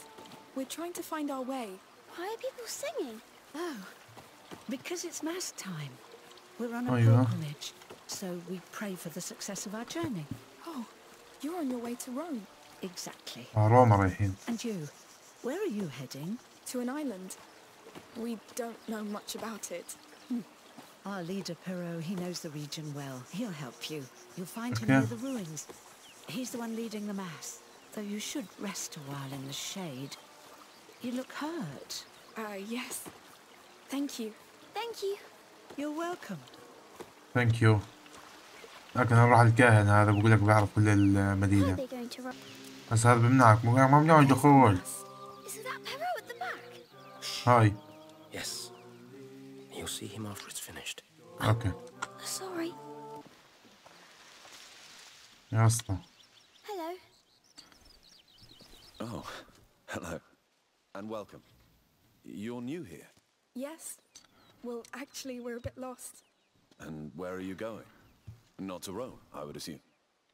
[SPEAKER 6] We're trying to find our way.
[SPEAKER 4] Why are people singing?
[SPEAKER 7] Oh, because it's Mass time. We're on a
[SPEAKER 1] Oh, you are?
[SPEAKER 7] pilgrimage, so we pray for the success of our journey.
[SPEAKER 6] Oh, you're on your way to Rome.
[SPEAKER 7] Exactly.
[SPEAKER 1] آه، روما رايحين
[SPEAKER 7] And you, where are you heading?
[SPEAKER 6] To an island. We don't know much about it.
[SPEAKER 7] Our leader, Perot, he knows the region well. He'll help you. You'll find him
[SPEAKER 1] Okay.
[SPEAKER 7] near the ruins. He's the one leading the Mass, though you should rest a while in the shade. You look hurt.
[SPEAKER 6] Uh, yes. Thank you.
[SPEAKER 4] Thank you.
[SPEAKER 7] You're welcome.
[SPEAKER 1] ثانك يو لكن نروح الكاهن هذا بقول لك بيعرف كل
[SPEAKER 4] Why are
[SPEAKER 1] المدينة Zaraz
[SPEAKER 6] bym
[SPEAKER 4] nak. Mogę, mam with the chuj.
[SPEAKER 1] Hi.
[SPEAKER 5] Yes. You'll see him after it's finished.
[SPEAKER 1] Okay.
[SPEAKER 4] Sorry. Hello.
[SPEAKER 9] Oh, hello. And welcome. You're new here?
[SPEAKER 6] Yes. Well, actually, we're a bit lost.
[SPEAKER 9] And where are you going? Not to Rome, I would assume.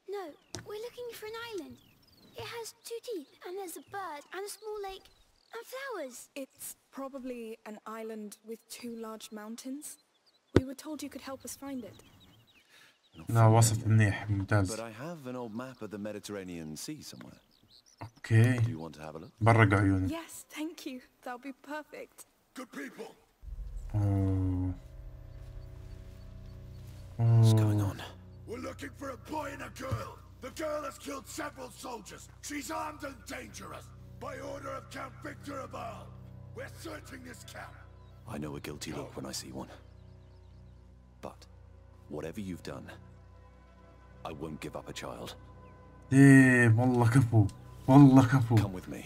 [SPEAKER 4] No, we're looking for an island. It has two teeth, and there's a bird, and a small lake, and flowers.
[SPEAKER 6] It's probably an island with two large mountains. We were told you could help us find it.
[SPEAKER 9] Not
[SPEAKER 1] لا وصف منيح ممتاز
[SPEAKER 9] But I have an old map of the Mediterranean Sea somewhere.
[SPEAKER 1] اوكي
[SPEAKER 9] Do you want to have a look?
[SPEAKER 1] برق عيوني
[SPEAKER 6] Yes, thank you. That'll be perfect.
[SPEAKER 3] Good people.
[SPEAKER 1] أوه.
[SPEAKER 5] What's going
[SPEAKER 1] أوه.
[SPEAKER 5] on?
[SPEAKER 3] We're looking for a boy and a girl. The girl has killed several soldiers. She's armed and dangerous. By order of Count Victor Abal. We're searching this camp.
[SPEAKER 9] I know a guilty look when I see one. But whatever you've done, I won't give up a child.
[SPEAKER 1] ديم والله كفو والله كفو
[SPEAKER 9] Come with me.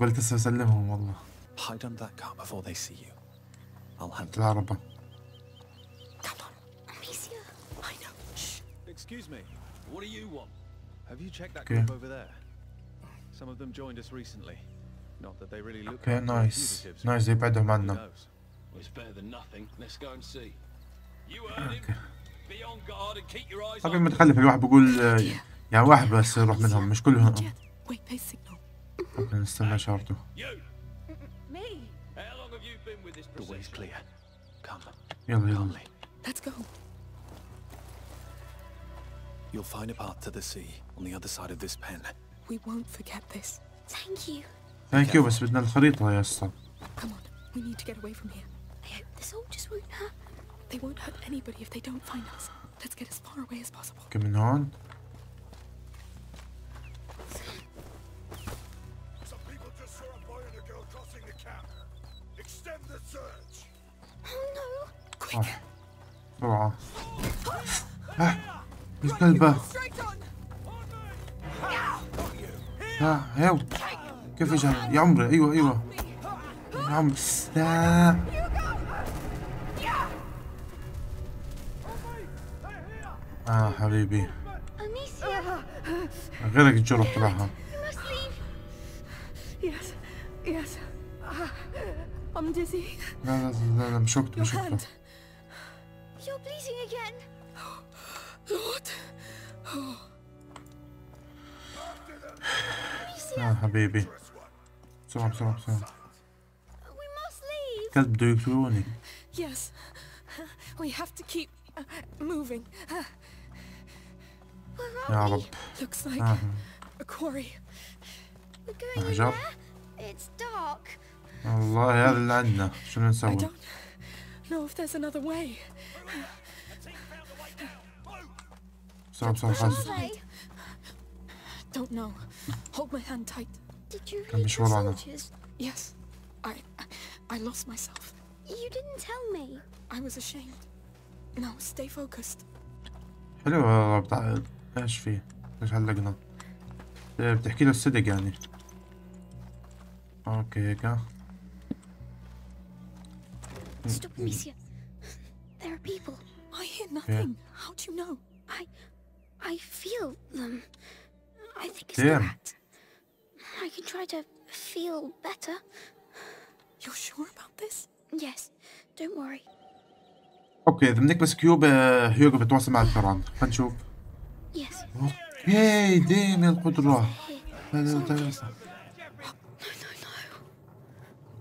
[SPEAKER 1] قلت هسه اسلمهم والله
[SPEAKER 9] Hide under that car before they see you. I'll handle
[SPEAKER 1] العربة
[SPEAKER 6] Come on.
[SPEAKER 4] Amicia.
[SPEAKER 6] I know. Shh.
[SPEAKER 10] Excuse me, What do you want? Have you checked that
[SPEAKER 1] Okay.
[SPEAKER 10] group over there? Some of them joined us recently. Not that they really look
[SPEAKER 1] نايس
[SPEAKER 10] fugitives.
[SPEAKER 1] نايس يبعدهم
[SPEAKER 10] Who
[SPEAKER 1] عنا
[SPEAKER 10] knows?
[SPEAKER 11] Well, it's better than nothing. Let's go and see. You heard him. Be on guard and keep your eyes
[SPEAKER 1] طبعا
[SPEAKER 11] open.
[SPEAKER 1] متخلف الواحد بيقول آه، يعني واحد بس يروح منهم مش كلهم
[SPEAKER 6] they.
[SPEAKER 1] أوكي نستنى.
[SPEAKER 9] Come.
[SPEAKER 1] يلا يلا
[SPEAKER 9] Calmly.
[SPEAKER 6] Let's go.
[SPEAKER 9] You'll find a path to the sea on the other side of this pen.
[SPEAKER 6] We won't forget this.
[SPEAKER 4] Thank you.
[SPEAKER 1] ثانك يو بس بدنا الخريطة يا اسطى
[SPEAKER 6] Come on. We need to get away from here.
[SPEAKER 4] I hope the soldiers won't hurt.
[SPEAKER 6] They won't hurt anybody if they don't find us. Let's get as far away as possible.
[SPEAKER 1] اوكي من هون
[SPEAKER 6] On.
[SPEAKER 1] ها هيو كيف اجى يا عمري أيوه أيوه. يا عمري. لا آه حبيبي. غيرك الجرح تبعها
[SPEAKER 6] dizzy.
[SPEAKER 1] لا لا لا, لا مش حبيبي بسرعة بسرعة بسرعة
[SPEAKER 4] We must leave.
[SPEAKER 1] كلب بده يقتلوني
[SPEAKER 6] Yes. We have to keep uh, moving. Uh,
[SPEAKER 4] Where
[SPEAKER 1] يا
[SPEAKER 4] are we?
[SPEAKER 1] رب
[SPEAKER 6] looks like
[SPEAKER 1] آه.
[SPEAKER 6] a quarry.
[SPEAKER 4] We're going in
[SPEAKER 1] حجر
[SPEAKER 4] there. It's dark.
[SPEAKER 1] والله هذا اللي عندنا شو
[SPEAKER 6] I
[SPEAKER 1] نسوي
[SPEAKER 6] don't know if there's another way.
[SPEAKER 1] بسرعة بسرعة خلاص
[SPEAKER 4] Play.
[SPEAKER 6] Don't know. Hold my hand tight.
[SPEAKER 4] Did you
[SPEAKER 1] كان
[SPEAKER 4] read
[SPEAKER 1] مش
[SPEAKER 4] the
[SPEAKER 1] ورانا.
[SPEAKER 4] soldiers?
[SPEAKER 6] Yes. I I lost myself.
[SPEAKER 4] You didn't tell me.
[SPEAKER 6] I was ashamed. Now stay focused.
[SPEAKER 1] حلو والله بتاع ايش فيه ايش علقنا إيه، بتحكي له الصدق يعني اوكي هيك
[SPEAKER 4] Stop, Amicia. There are people.
[SPEAKER 6] I hear nothing. How do you know?
[SPEAKER 4] I, I feel them. I think it's
[SPEAKER 1] Damn.
[SPEAKER 4] rat. I can try to feel better.
[SPEAKER 6] You're sure about this?
[SPEAKER 4] Yes. Don't worry.
[SPEAKER 1] أوكي إذا بنكبس كيوب آه، هيوغو بتواصل مع الفئران خلينا نشوف
[SPEAKER 4] Yes.
[SPEAKER 1] أوكي ديم القدرة.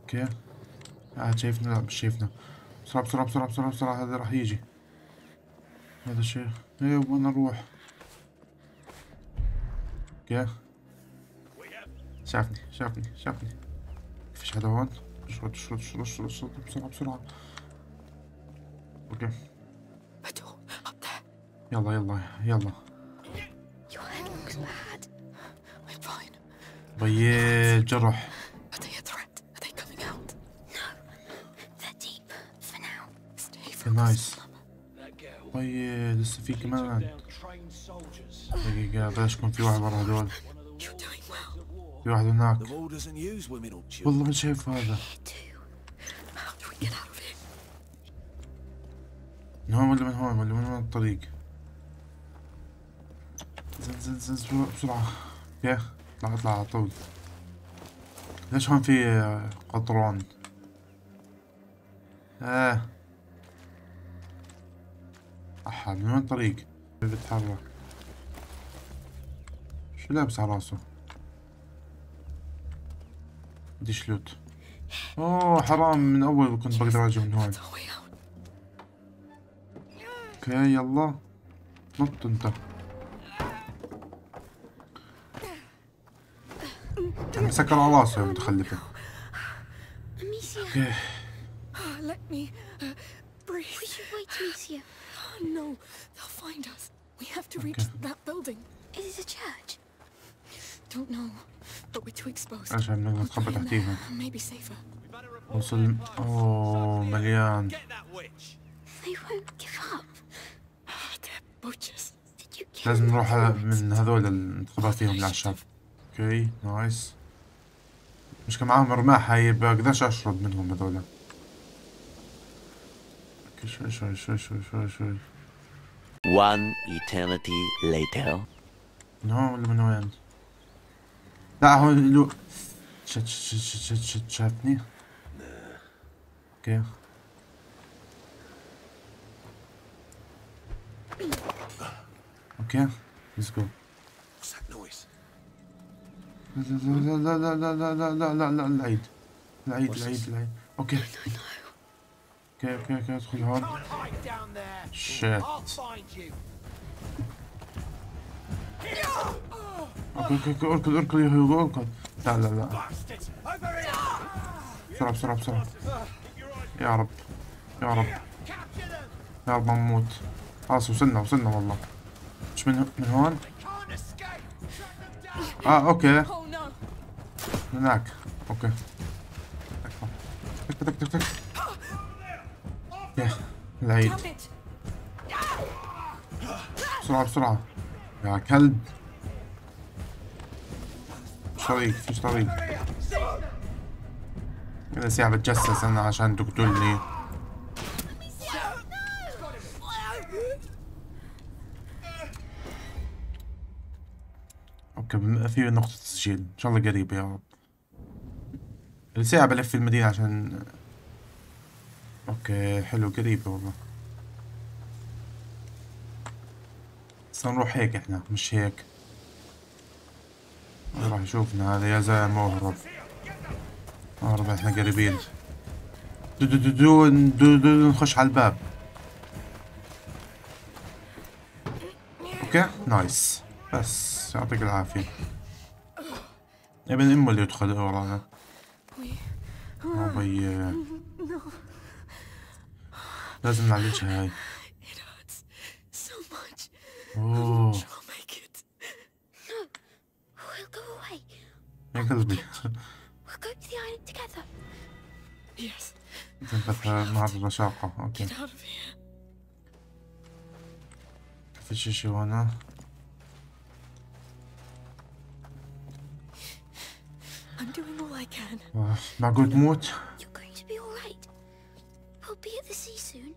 [SPEAKER 1] okay قاعد شايفنا لا مش شايفنا بسرعة بسرعة بسرعة بسرعة بسرعة هذا راح يجي هذا الشيء إيه وين نروح يا شافني شافني شافني. فيش حدا هون. اشرد اشرد اشرد اشرد اشرد بسرعة بسرعة.
[SPEAKER 6] okay.
[SPEAKER 1] يلا يلا يلا. بيي
[SPEAKER 6] طيب، جرح.
[SPEAKER 1] نايس
[SPEAKER 11] طيب،
[SPEAKER 1] بيي لسه في كمان. دقيقة بلاش يكون في واحد ورا
[SPEAKER 6] doing well.
[SPEAKER 1] في واحد هناك. والله ما شايف هذا? من هون ولا من هون؟ ولا من وين الطريق؟ زن زن زن بسرعة. أوكي اطلع أطلع على طول. ليش هون في آه، قطران؟ آه. احا من وين الطريق؟ بيتحرك. شو لابس على راسه؟ بديش لوت. أوه حرام. من أول كنت بقدر أجي من هون. أوكي يلا. نط أنت. مسك على راسه يا متخلفة.
[SPEAKER 6] أوكي. Uh, oh, no, they'll find us. We have to reach that building.
[SPEAKER 4] It is a church.
[SPEAKER 6] Don't know, but we're too exposed.
[SPEAKER 1] عشان نقدر نتخبى تحتيهم
[SPEAKER 6] Maybe safer.
[SPEAKER 1] وصل أوه مليان
[SPEAKER 2] Get that witch.
[SPEAKER 4] They won't give up.
[SPEAKER 6] Ah, they're butchers.
[SPEAKER 4] Did you kill
[SPEAKER 1] لازم? نروح من هذول اللي نتخبى فيهم الأعشاب okay nice مش كان معاهم رماح هاي بقدرش اشرد منهم هذول okay شوي شوي شوي شوي شوي شوي
[SPEAKER 8] One eternity later.
[SPEAKER 1] من هون ولا من وين؟ لا هون لو shit shit shit shit shit شافني okay okay let's go
[SPEAKER 3] What's that noise?
[SPEAKER 1] لا لا لا لا لا لا لا لا لا العيد العيد العيد العيد okay okay okay okay ادخل هون
[SPEAKER 3] Hide
[SPEAKER 1] okay okay اركض اركض يا هيوغو اركض لا لا لا! بسرعة بسرعة بسرعة يا رب يا رب! يا رب ما نموت خلاص وصلنا وصلنا والله مش من من هون! آه okay
[SPEAKER 6] Oh.
[SPEAKER 1] هناك okay تك تك تك تك العيد. بسرعة بسرعة يا كلب. فيش طريق فيش طريق كذا ساعة بتجسس أنا عشان تقتلني. أوكي في نقطة تسجيل. إن شاء الله قريب يا رب. الساعة بلف المدينة عشان okay حلو قريب والله. بس نروح هيك إحنا مش هيك؟ راح يشوفنا هذا يا زلمة اهرب اهرب إحنا قريبين. دو دو دو دو دو دو نخش على الباب. okay؟ nice. بس يعطيك العافية. ابن أمه اللي يدخل ورانا ابي لازم نعالجها هاي.
[SPEAKER 6] much.
[SPEAKER 1] اوه
[SPEAKER 6] I'll make it.
[SPEAKER 4] We'll go away.
[SPEAKER 1] يا قلبي
[SPEAKER 4] We'll go to the island together.
[SPEAKER 6] Yes.
[SPEAKER 1] انت النهارده شاقة اوكي
[SPEAKER 6] Get out of here.
[SPEAKER 1] في شي شي هنا
[SPEAKER 6] I'm doing all I can.
[SPEAKER 1] آه، معقول تموت
[SPEAKER 4] You're going to be alright. We'll be at the sea soon.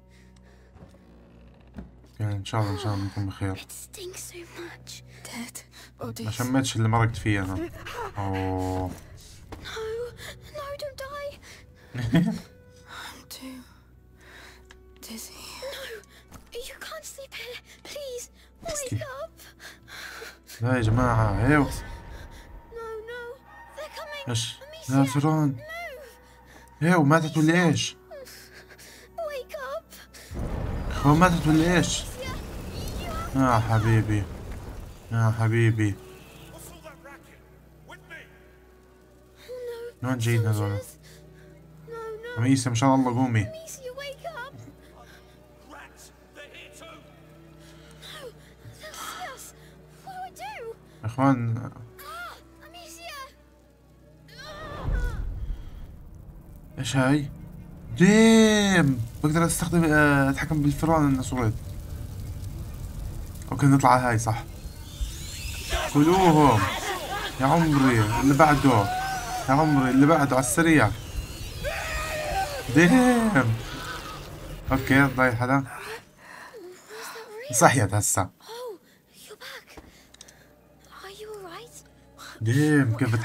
[SPEAKER 1] يعني إن شاء الله إن شاء الله نكون بخير. ما شميتش اللي مرقت فيه
[SPEAKER 4] أنا. أوه.
[SPEAKER 1] لا يا جماعة هيو
[SPEAKER 4] إيش؟
[SPEAKER 1] لا
[SPEAKER 4] فران
[SPEAKER 1] هيو ماتت ولا
[SPEAKER 4] إيش؟
[SPEAKER 1] هو ماتت ولا
[SPEAKER 4] إيش؟
[SPEAKER 1] يا حبيبي يا حبيبي من وين جايين هذول؟ ميسم ما شاء الله قومي
[SPEAKER 4] إخوان
[SPEAKER 1] إيش هاي؟ damn بقدر أستخدم آه، أتحكم بالفيران صغير okay نطلع على هاي صح. كلوهم يا عمري اللي بعده. يا عمري اللي بعده على السريع. damn. okay ضايع حدا صحيت هسا? ديم كيف.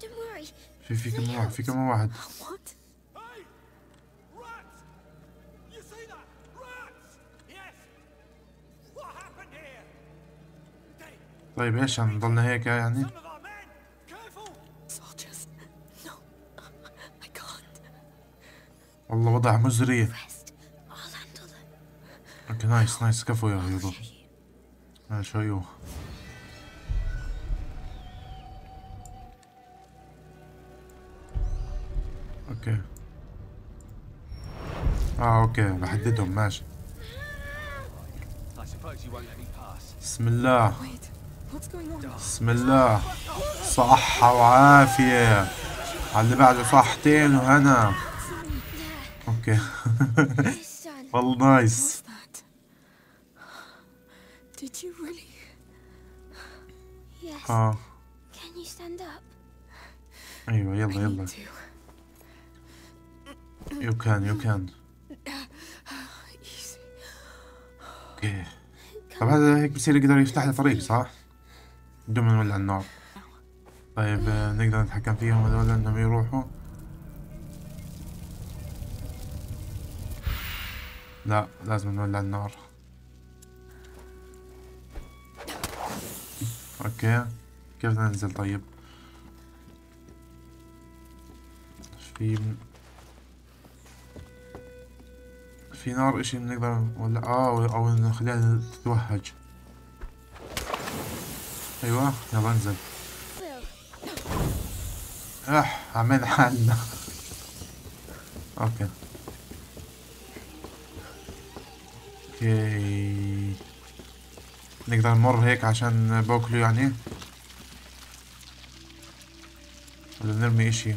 [SPEAKER 4] Don't worry.
[SPEAKER 1] في في كم واحد؟ في كم واحد؟ طيب إيش نضلنا هيك يعني. والله وضع مزري. okay nice nice كفو يا هيوغو إيش أيوه okay آه okay بحددهم ماشي. بسم الله. بسم الله صحة وعافية على اللي بعده صحتين وهنا
[SPEAKER 4] okay.
[SPEAKER 1] والله nice
[SPEAKER 6] What's that? Did you
[SPEAKER 4] Yes.
[SPEAKER 1] آه
[SPEAKER 4] Can you stand up?
[SPEAKER 1] أيوه يلا يلا you can you can okay طب هذا هيك بصير يقدر يفتح لي طريق صح؟ بدون ما نولع النار. طيب آه، نقدر نتحكم فيهم هذول انهم يروحوا؟ لا لازم نولع النار. أوكي كيف ننزل طيب؟ في في نار إشي بنقدر ولا آه أو نخليها تتوهج. أيوه يلا انزل. أح عملنا حالنا. okay. okay. نقدر نمر هيك عشان باكله يعني؟ ولا نرمي إشي؟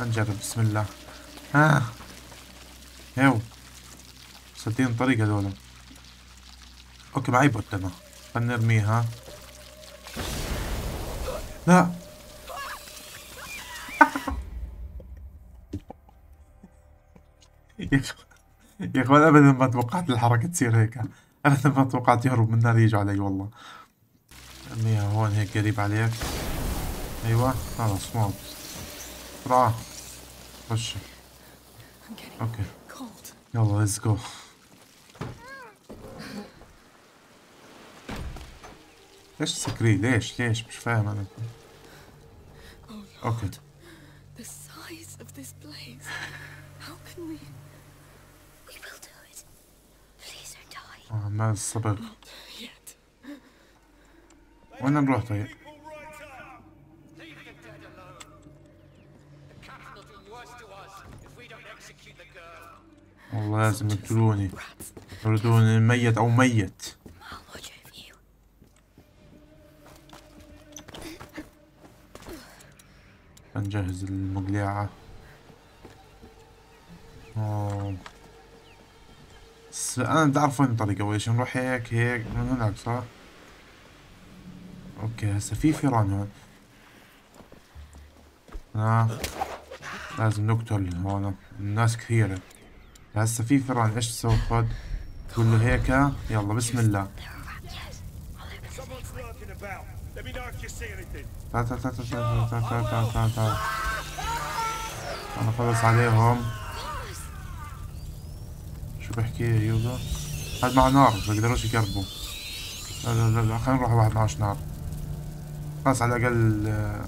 [SPEAKER 1] نجرب بسم الله. ها. يو. سادين طريق هذولا okay معي pot انا خلنا نرميها. لا. يا اخوان ابدا ما توقعت الحركة تصير هيك. ابدا ما توقعت يهرب من النار يجوا علي والله. ارميها هون هيك قريب عليك. أيوه خلاص موت بسرعة خش. okay. يلا let's go ليش سكري ليش ليش مش فاهم أنا okay
[SPEAKER 6] the size of this place. How can we
[SPEAKER 4] we will do it. Please don't die.
[SPEAKER 1] ما الصبر وين نروح طيب والله لازم تروني تردوني ميت أو ميت نجهز. بس أنا بدي اعرف وين الطريق اول شي نروح هيك هيك من هناك صح okay هسه في فيران هون آه. لازم نقتل هون الناس كثيرة هسه في فيران إيش تسوي خد تقول له هيك يلا بسم الله تعال تعال تعال تعال تعال تعال تعال تعال تعال أنا خلص عليهم شو بحكي يا يوغا هاد معه نار بيقدروش يقربوا لا لا لا, لا. خلينا نروح واحد معهوش نار خلص على الاقل آه،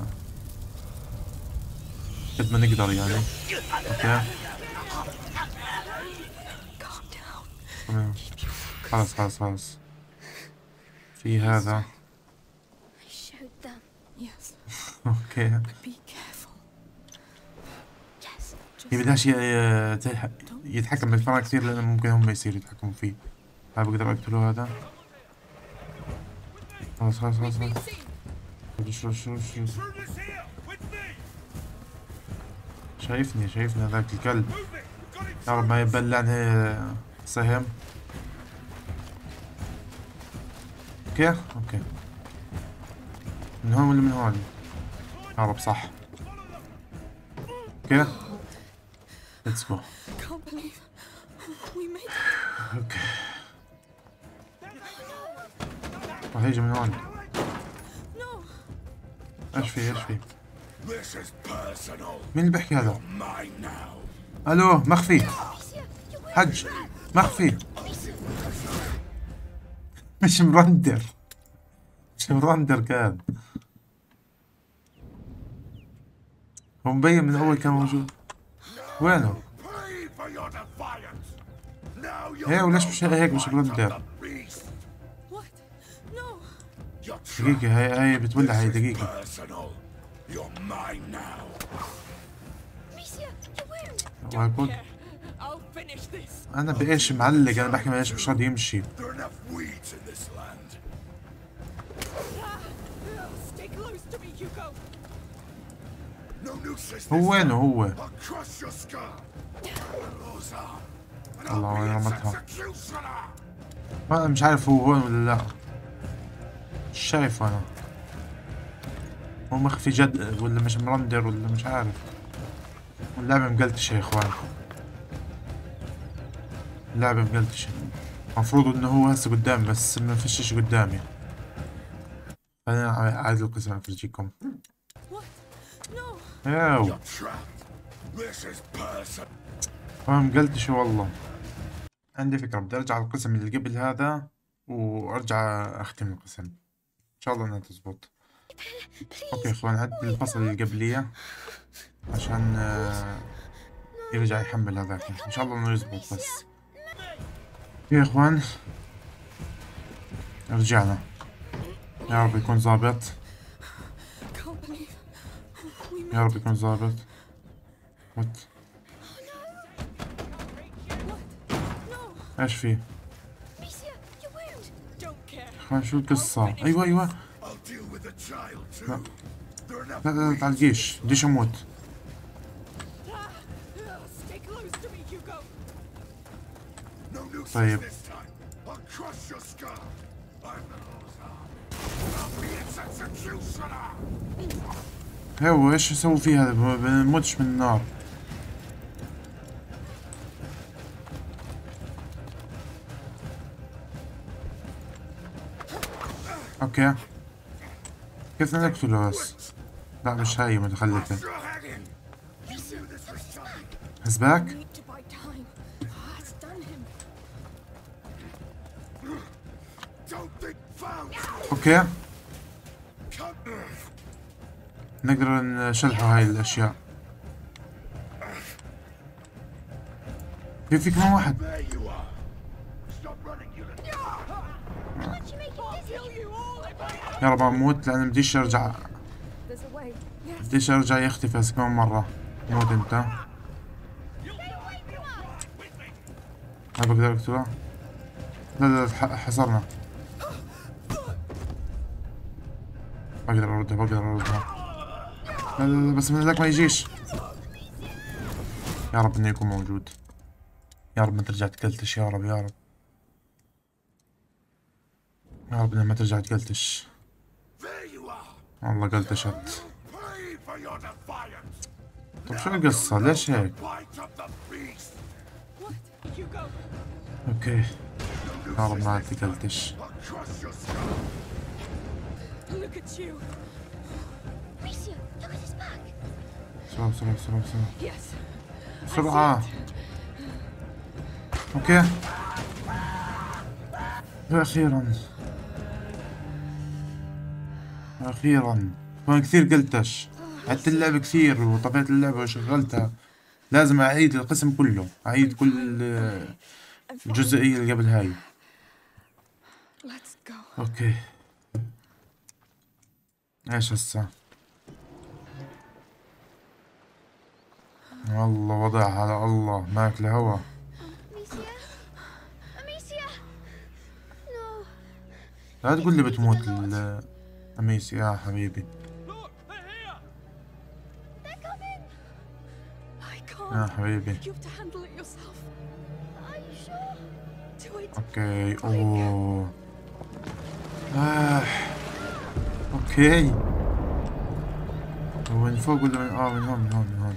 [SPEAKER 1] قد ما نقدر يعني okay. خلص خلص خلص في هذا
[SPEAKER 4] I showed them.
[SPEAKER 6] Yes.
[SPEAKER 1] okay ي- تح- يتحكم بالفيران كثير لأنه ممكن هم يصيروا يتحكموا فيه. هاي بقدر أقتله هذا. خلاص خلاص خلاص خلاص.
[SPEAKER 3] here! With me!
[SPEAKER 1] شايفني شايفني هذاك الكلب! يا رب ما يبلعني سهم okay okay من هون ولا من هون؟ اهرب صح.
[SPEAKER 6] كده؟ let's
[SPEAKER 1] go okay يجي من هون. إيش في إيش في؟ مين اللي بيحكي هذا؟ ألو مخفي. حج. مخفي. مش مرندر مش مرندر كان. هو مبين من أول كان موجود. وينه؟ هي وليش مش هيك مش
[SPEAKER 3] برد
[SPEAKER 1] دقيقة هاي هاي بتولع هاي دقيقة. أنا بإيش معلق؟ أنا بحكي معلش مش راضي يمشي. هو وينه هو الله وين رمتها. ما أنا مش عارف هو وين ولا لا. مش شايف أنا. هو مخفي جد ولا مش مرندر ولا مش عارف. اللعبة مقلتشة يا إخوان. اللعبة مقلتشة المفروض إنه هو هسه قدامي بس ما فيش قدامي. خلينا عادي القسم أفرجيكم. ياو. هو مقلتشة والله. عندي فكرة بدي أرجع القسم اللي قبل هذا وأرجع أختم القسم. إن شاء الله إنها تزبط. أوكي إخوان عد الفصل اللي قبليه عشان آه، يرجع يحمل هذاك. إن شاء الله إنه يزبط بس. يا إخوان رجعنا. يا رب يكون ظابط. يا رب يكون ظابط وات إيش في
[SPEAKER 4] Amicia, your wound.
[SPEAKER 6] don't care.
[SPEAKER 1] اخوان شو القصة أيوه أيوه
[SPEAKER 3] I'll deal with the child too.
[SPEAKER 1] لا
[SPEAKER 3] There are enough
[SPEAKER 1] لا لا, لا تعلقيش بديش أموت
[SPEAKER 6] Ah,
[SPEAKER 1] هو إيش أسوي فيه هذا؟ من النار. أوكي. كيف نقتله بس؟ لا مش هاي متخلفة.
[SPEAKER 3] Hanging. You
[SPEAKER 1] نقدر نشلحه هاي الأشياء. في في كمان واحد? يا رب أموت لأن بديش
[SPEAKER 6] أرجع.
[SPEAKER 1] بديش أرجع يختفي هسه كمان مرة. موت أنت. ما بقدر أقتله. لا لا حصرنا. بقدر اردها بقدر اردها لا لا بس من هذاك ما يجيش. يا رب إنه يكون موجود. يا رب ما ترجع تقلتش يا رب يا رب. يا رب ما ترجع تقلتش. والله قلتشت. طب شو القصة؟ ليش هيك. okay. يا رب ما تقلتش بسرعة بسرعة. بسرعة بسرعة. بسرعة okay. أخيرا. أخيرا. كمان كثير قلتش. عدت اللعبة كثير وطفيت اللعبة وشغلتها. لازم أعيد القسم كله. أعيد كل الجزئية اللي قبل هاي. أوكي. إيش هسه؟ والله وضعها على الله. ماكله هوا. لا تقول لي بتموت ال- أميسيا حبيبي.
[SPEAKER 4] They're coming.
[SPEAKER 6] I can't.
[SPEAKER 1] يا حبيبي. okay. أوه. آه. okay. هو من فوق ولا من آه من هون من هون من هون.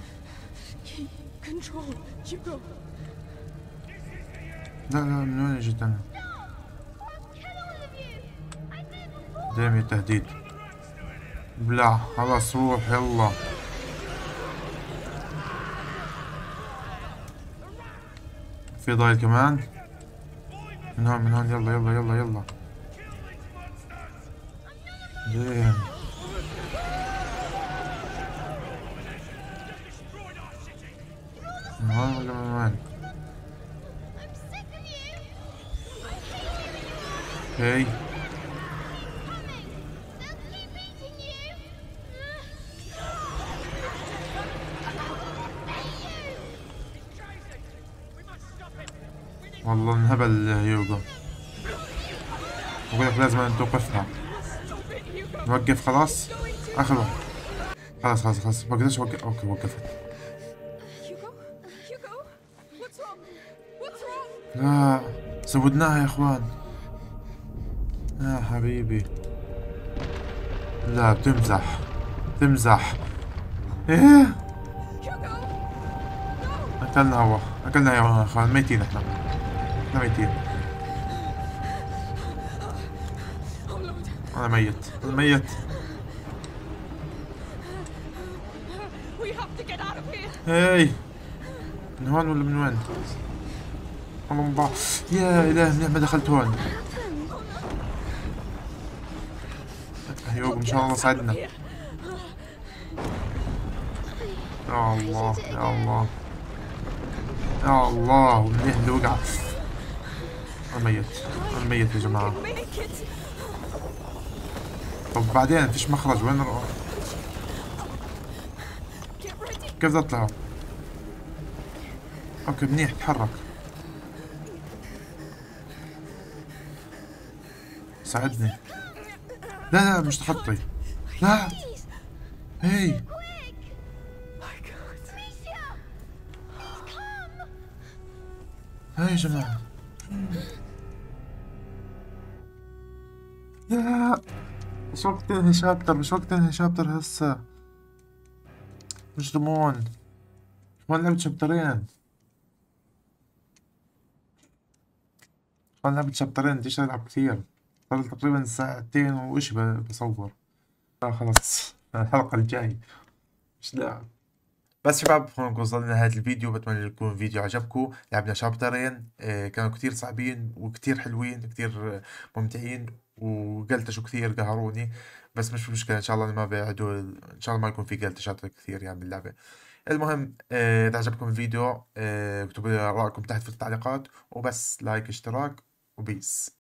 [SPEAKER 6] Control. Hugo.
[SPEAKER 1] لا لا من وين اجيت أنا
[SPEAKER 4] Kill all of you. I did before.
[SPEAKER 1] دايم التهديد بلا خلاص روح يلا في ضايل كمان من هون من هون يلا يلا يلا يلا دايم
[SPEAKER 4] you.
[SPEAKER 1] والله انهبل هيوغو. بقول لك لازم أن توقفها. نوقف خلاص؟ آخر واحد. خلاص خلاص خلاص. بقدرش أوقف. okay وقفت? لا زودناها يا إخوان. حبيبي. لا بتمزح تمزح. إيه؟ أكلنا هوا. أكلنا يا اخوان ميتين إحنا. إحنا ميتين. أنا ميت. أنا ميت. هاي. من هون ولا من وين؟ بعض يا اله منيح ما دخلت هون. هيوغ إن شاء الله ساعدنا. يا الله يا الله. يا الله منيح اللي وقع. أنا ميت أنا ميت يا جماعة. طب بعدين فيش مخرج وين نروح كيف بدي اطلع أوكي منيح تحرك. ساعدني. لا لا مش تحطي لا. هي هاي يا جماعة. لا. مش وقت تنهي شابتر مش وقت تنهي شابتر هسه. مش ضمون كمان لعبت شابترين كمان لعبت شابترين بديش ألعب كثير صار تقريبا ساعتين وإيش بصور. لا خلاص. الحلقة الجاي مش لاعب بس شباب هون وصلنا لنهاية الفيديو. بتمنى يكون الفيديو عجبكم. لعبنا شابترين. آه، كانوا كتير صعبين وكتير حلوين كتير آه، ممتعين وقلتشوا كثير قهروني. بس مش مشكلة إن شاء الله ما بيعدوا إن شاء الله ما يكون في قلتشات كثير يعني باللعبة. المهم آه، إذا عجبكم الفيديو آه، اكتبوا لي رأيكم تحت في التعليقات. وبس لايك اشتراك وبيس.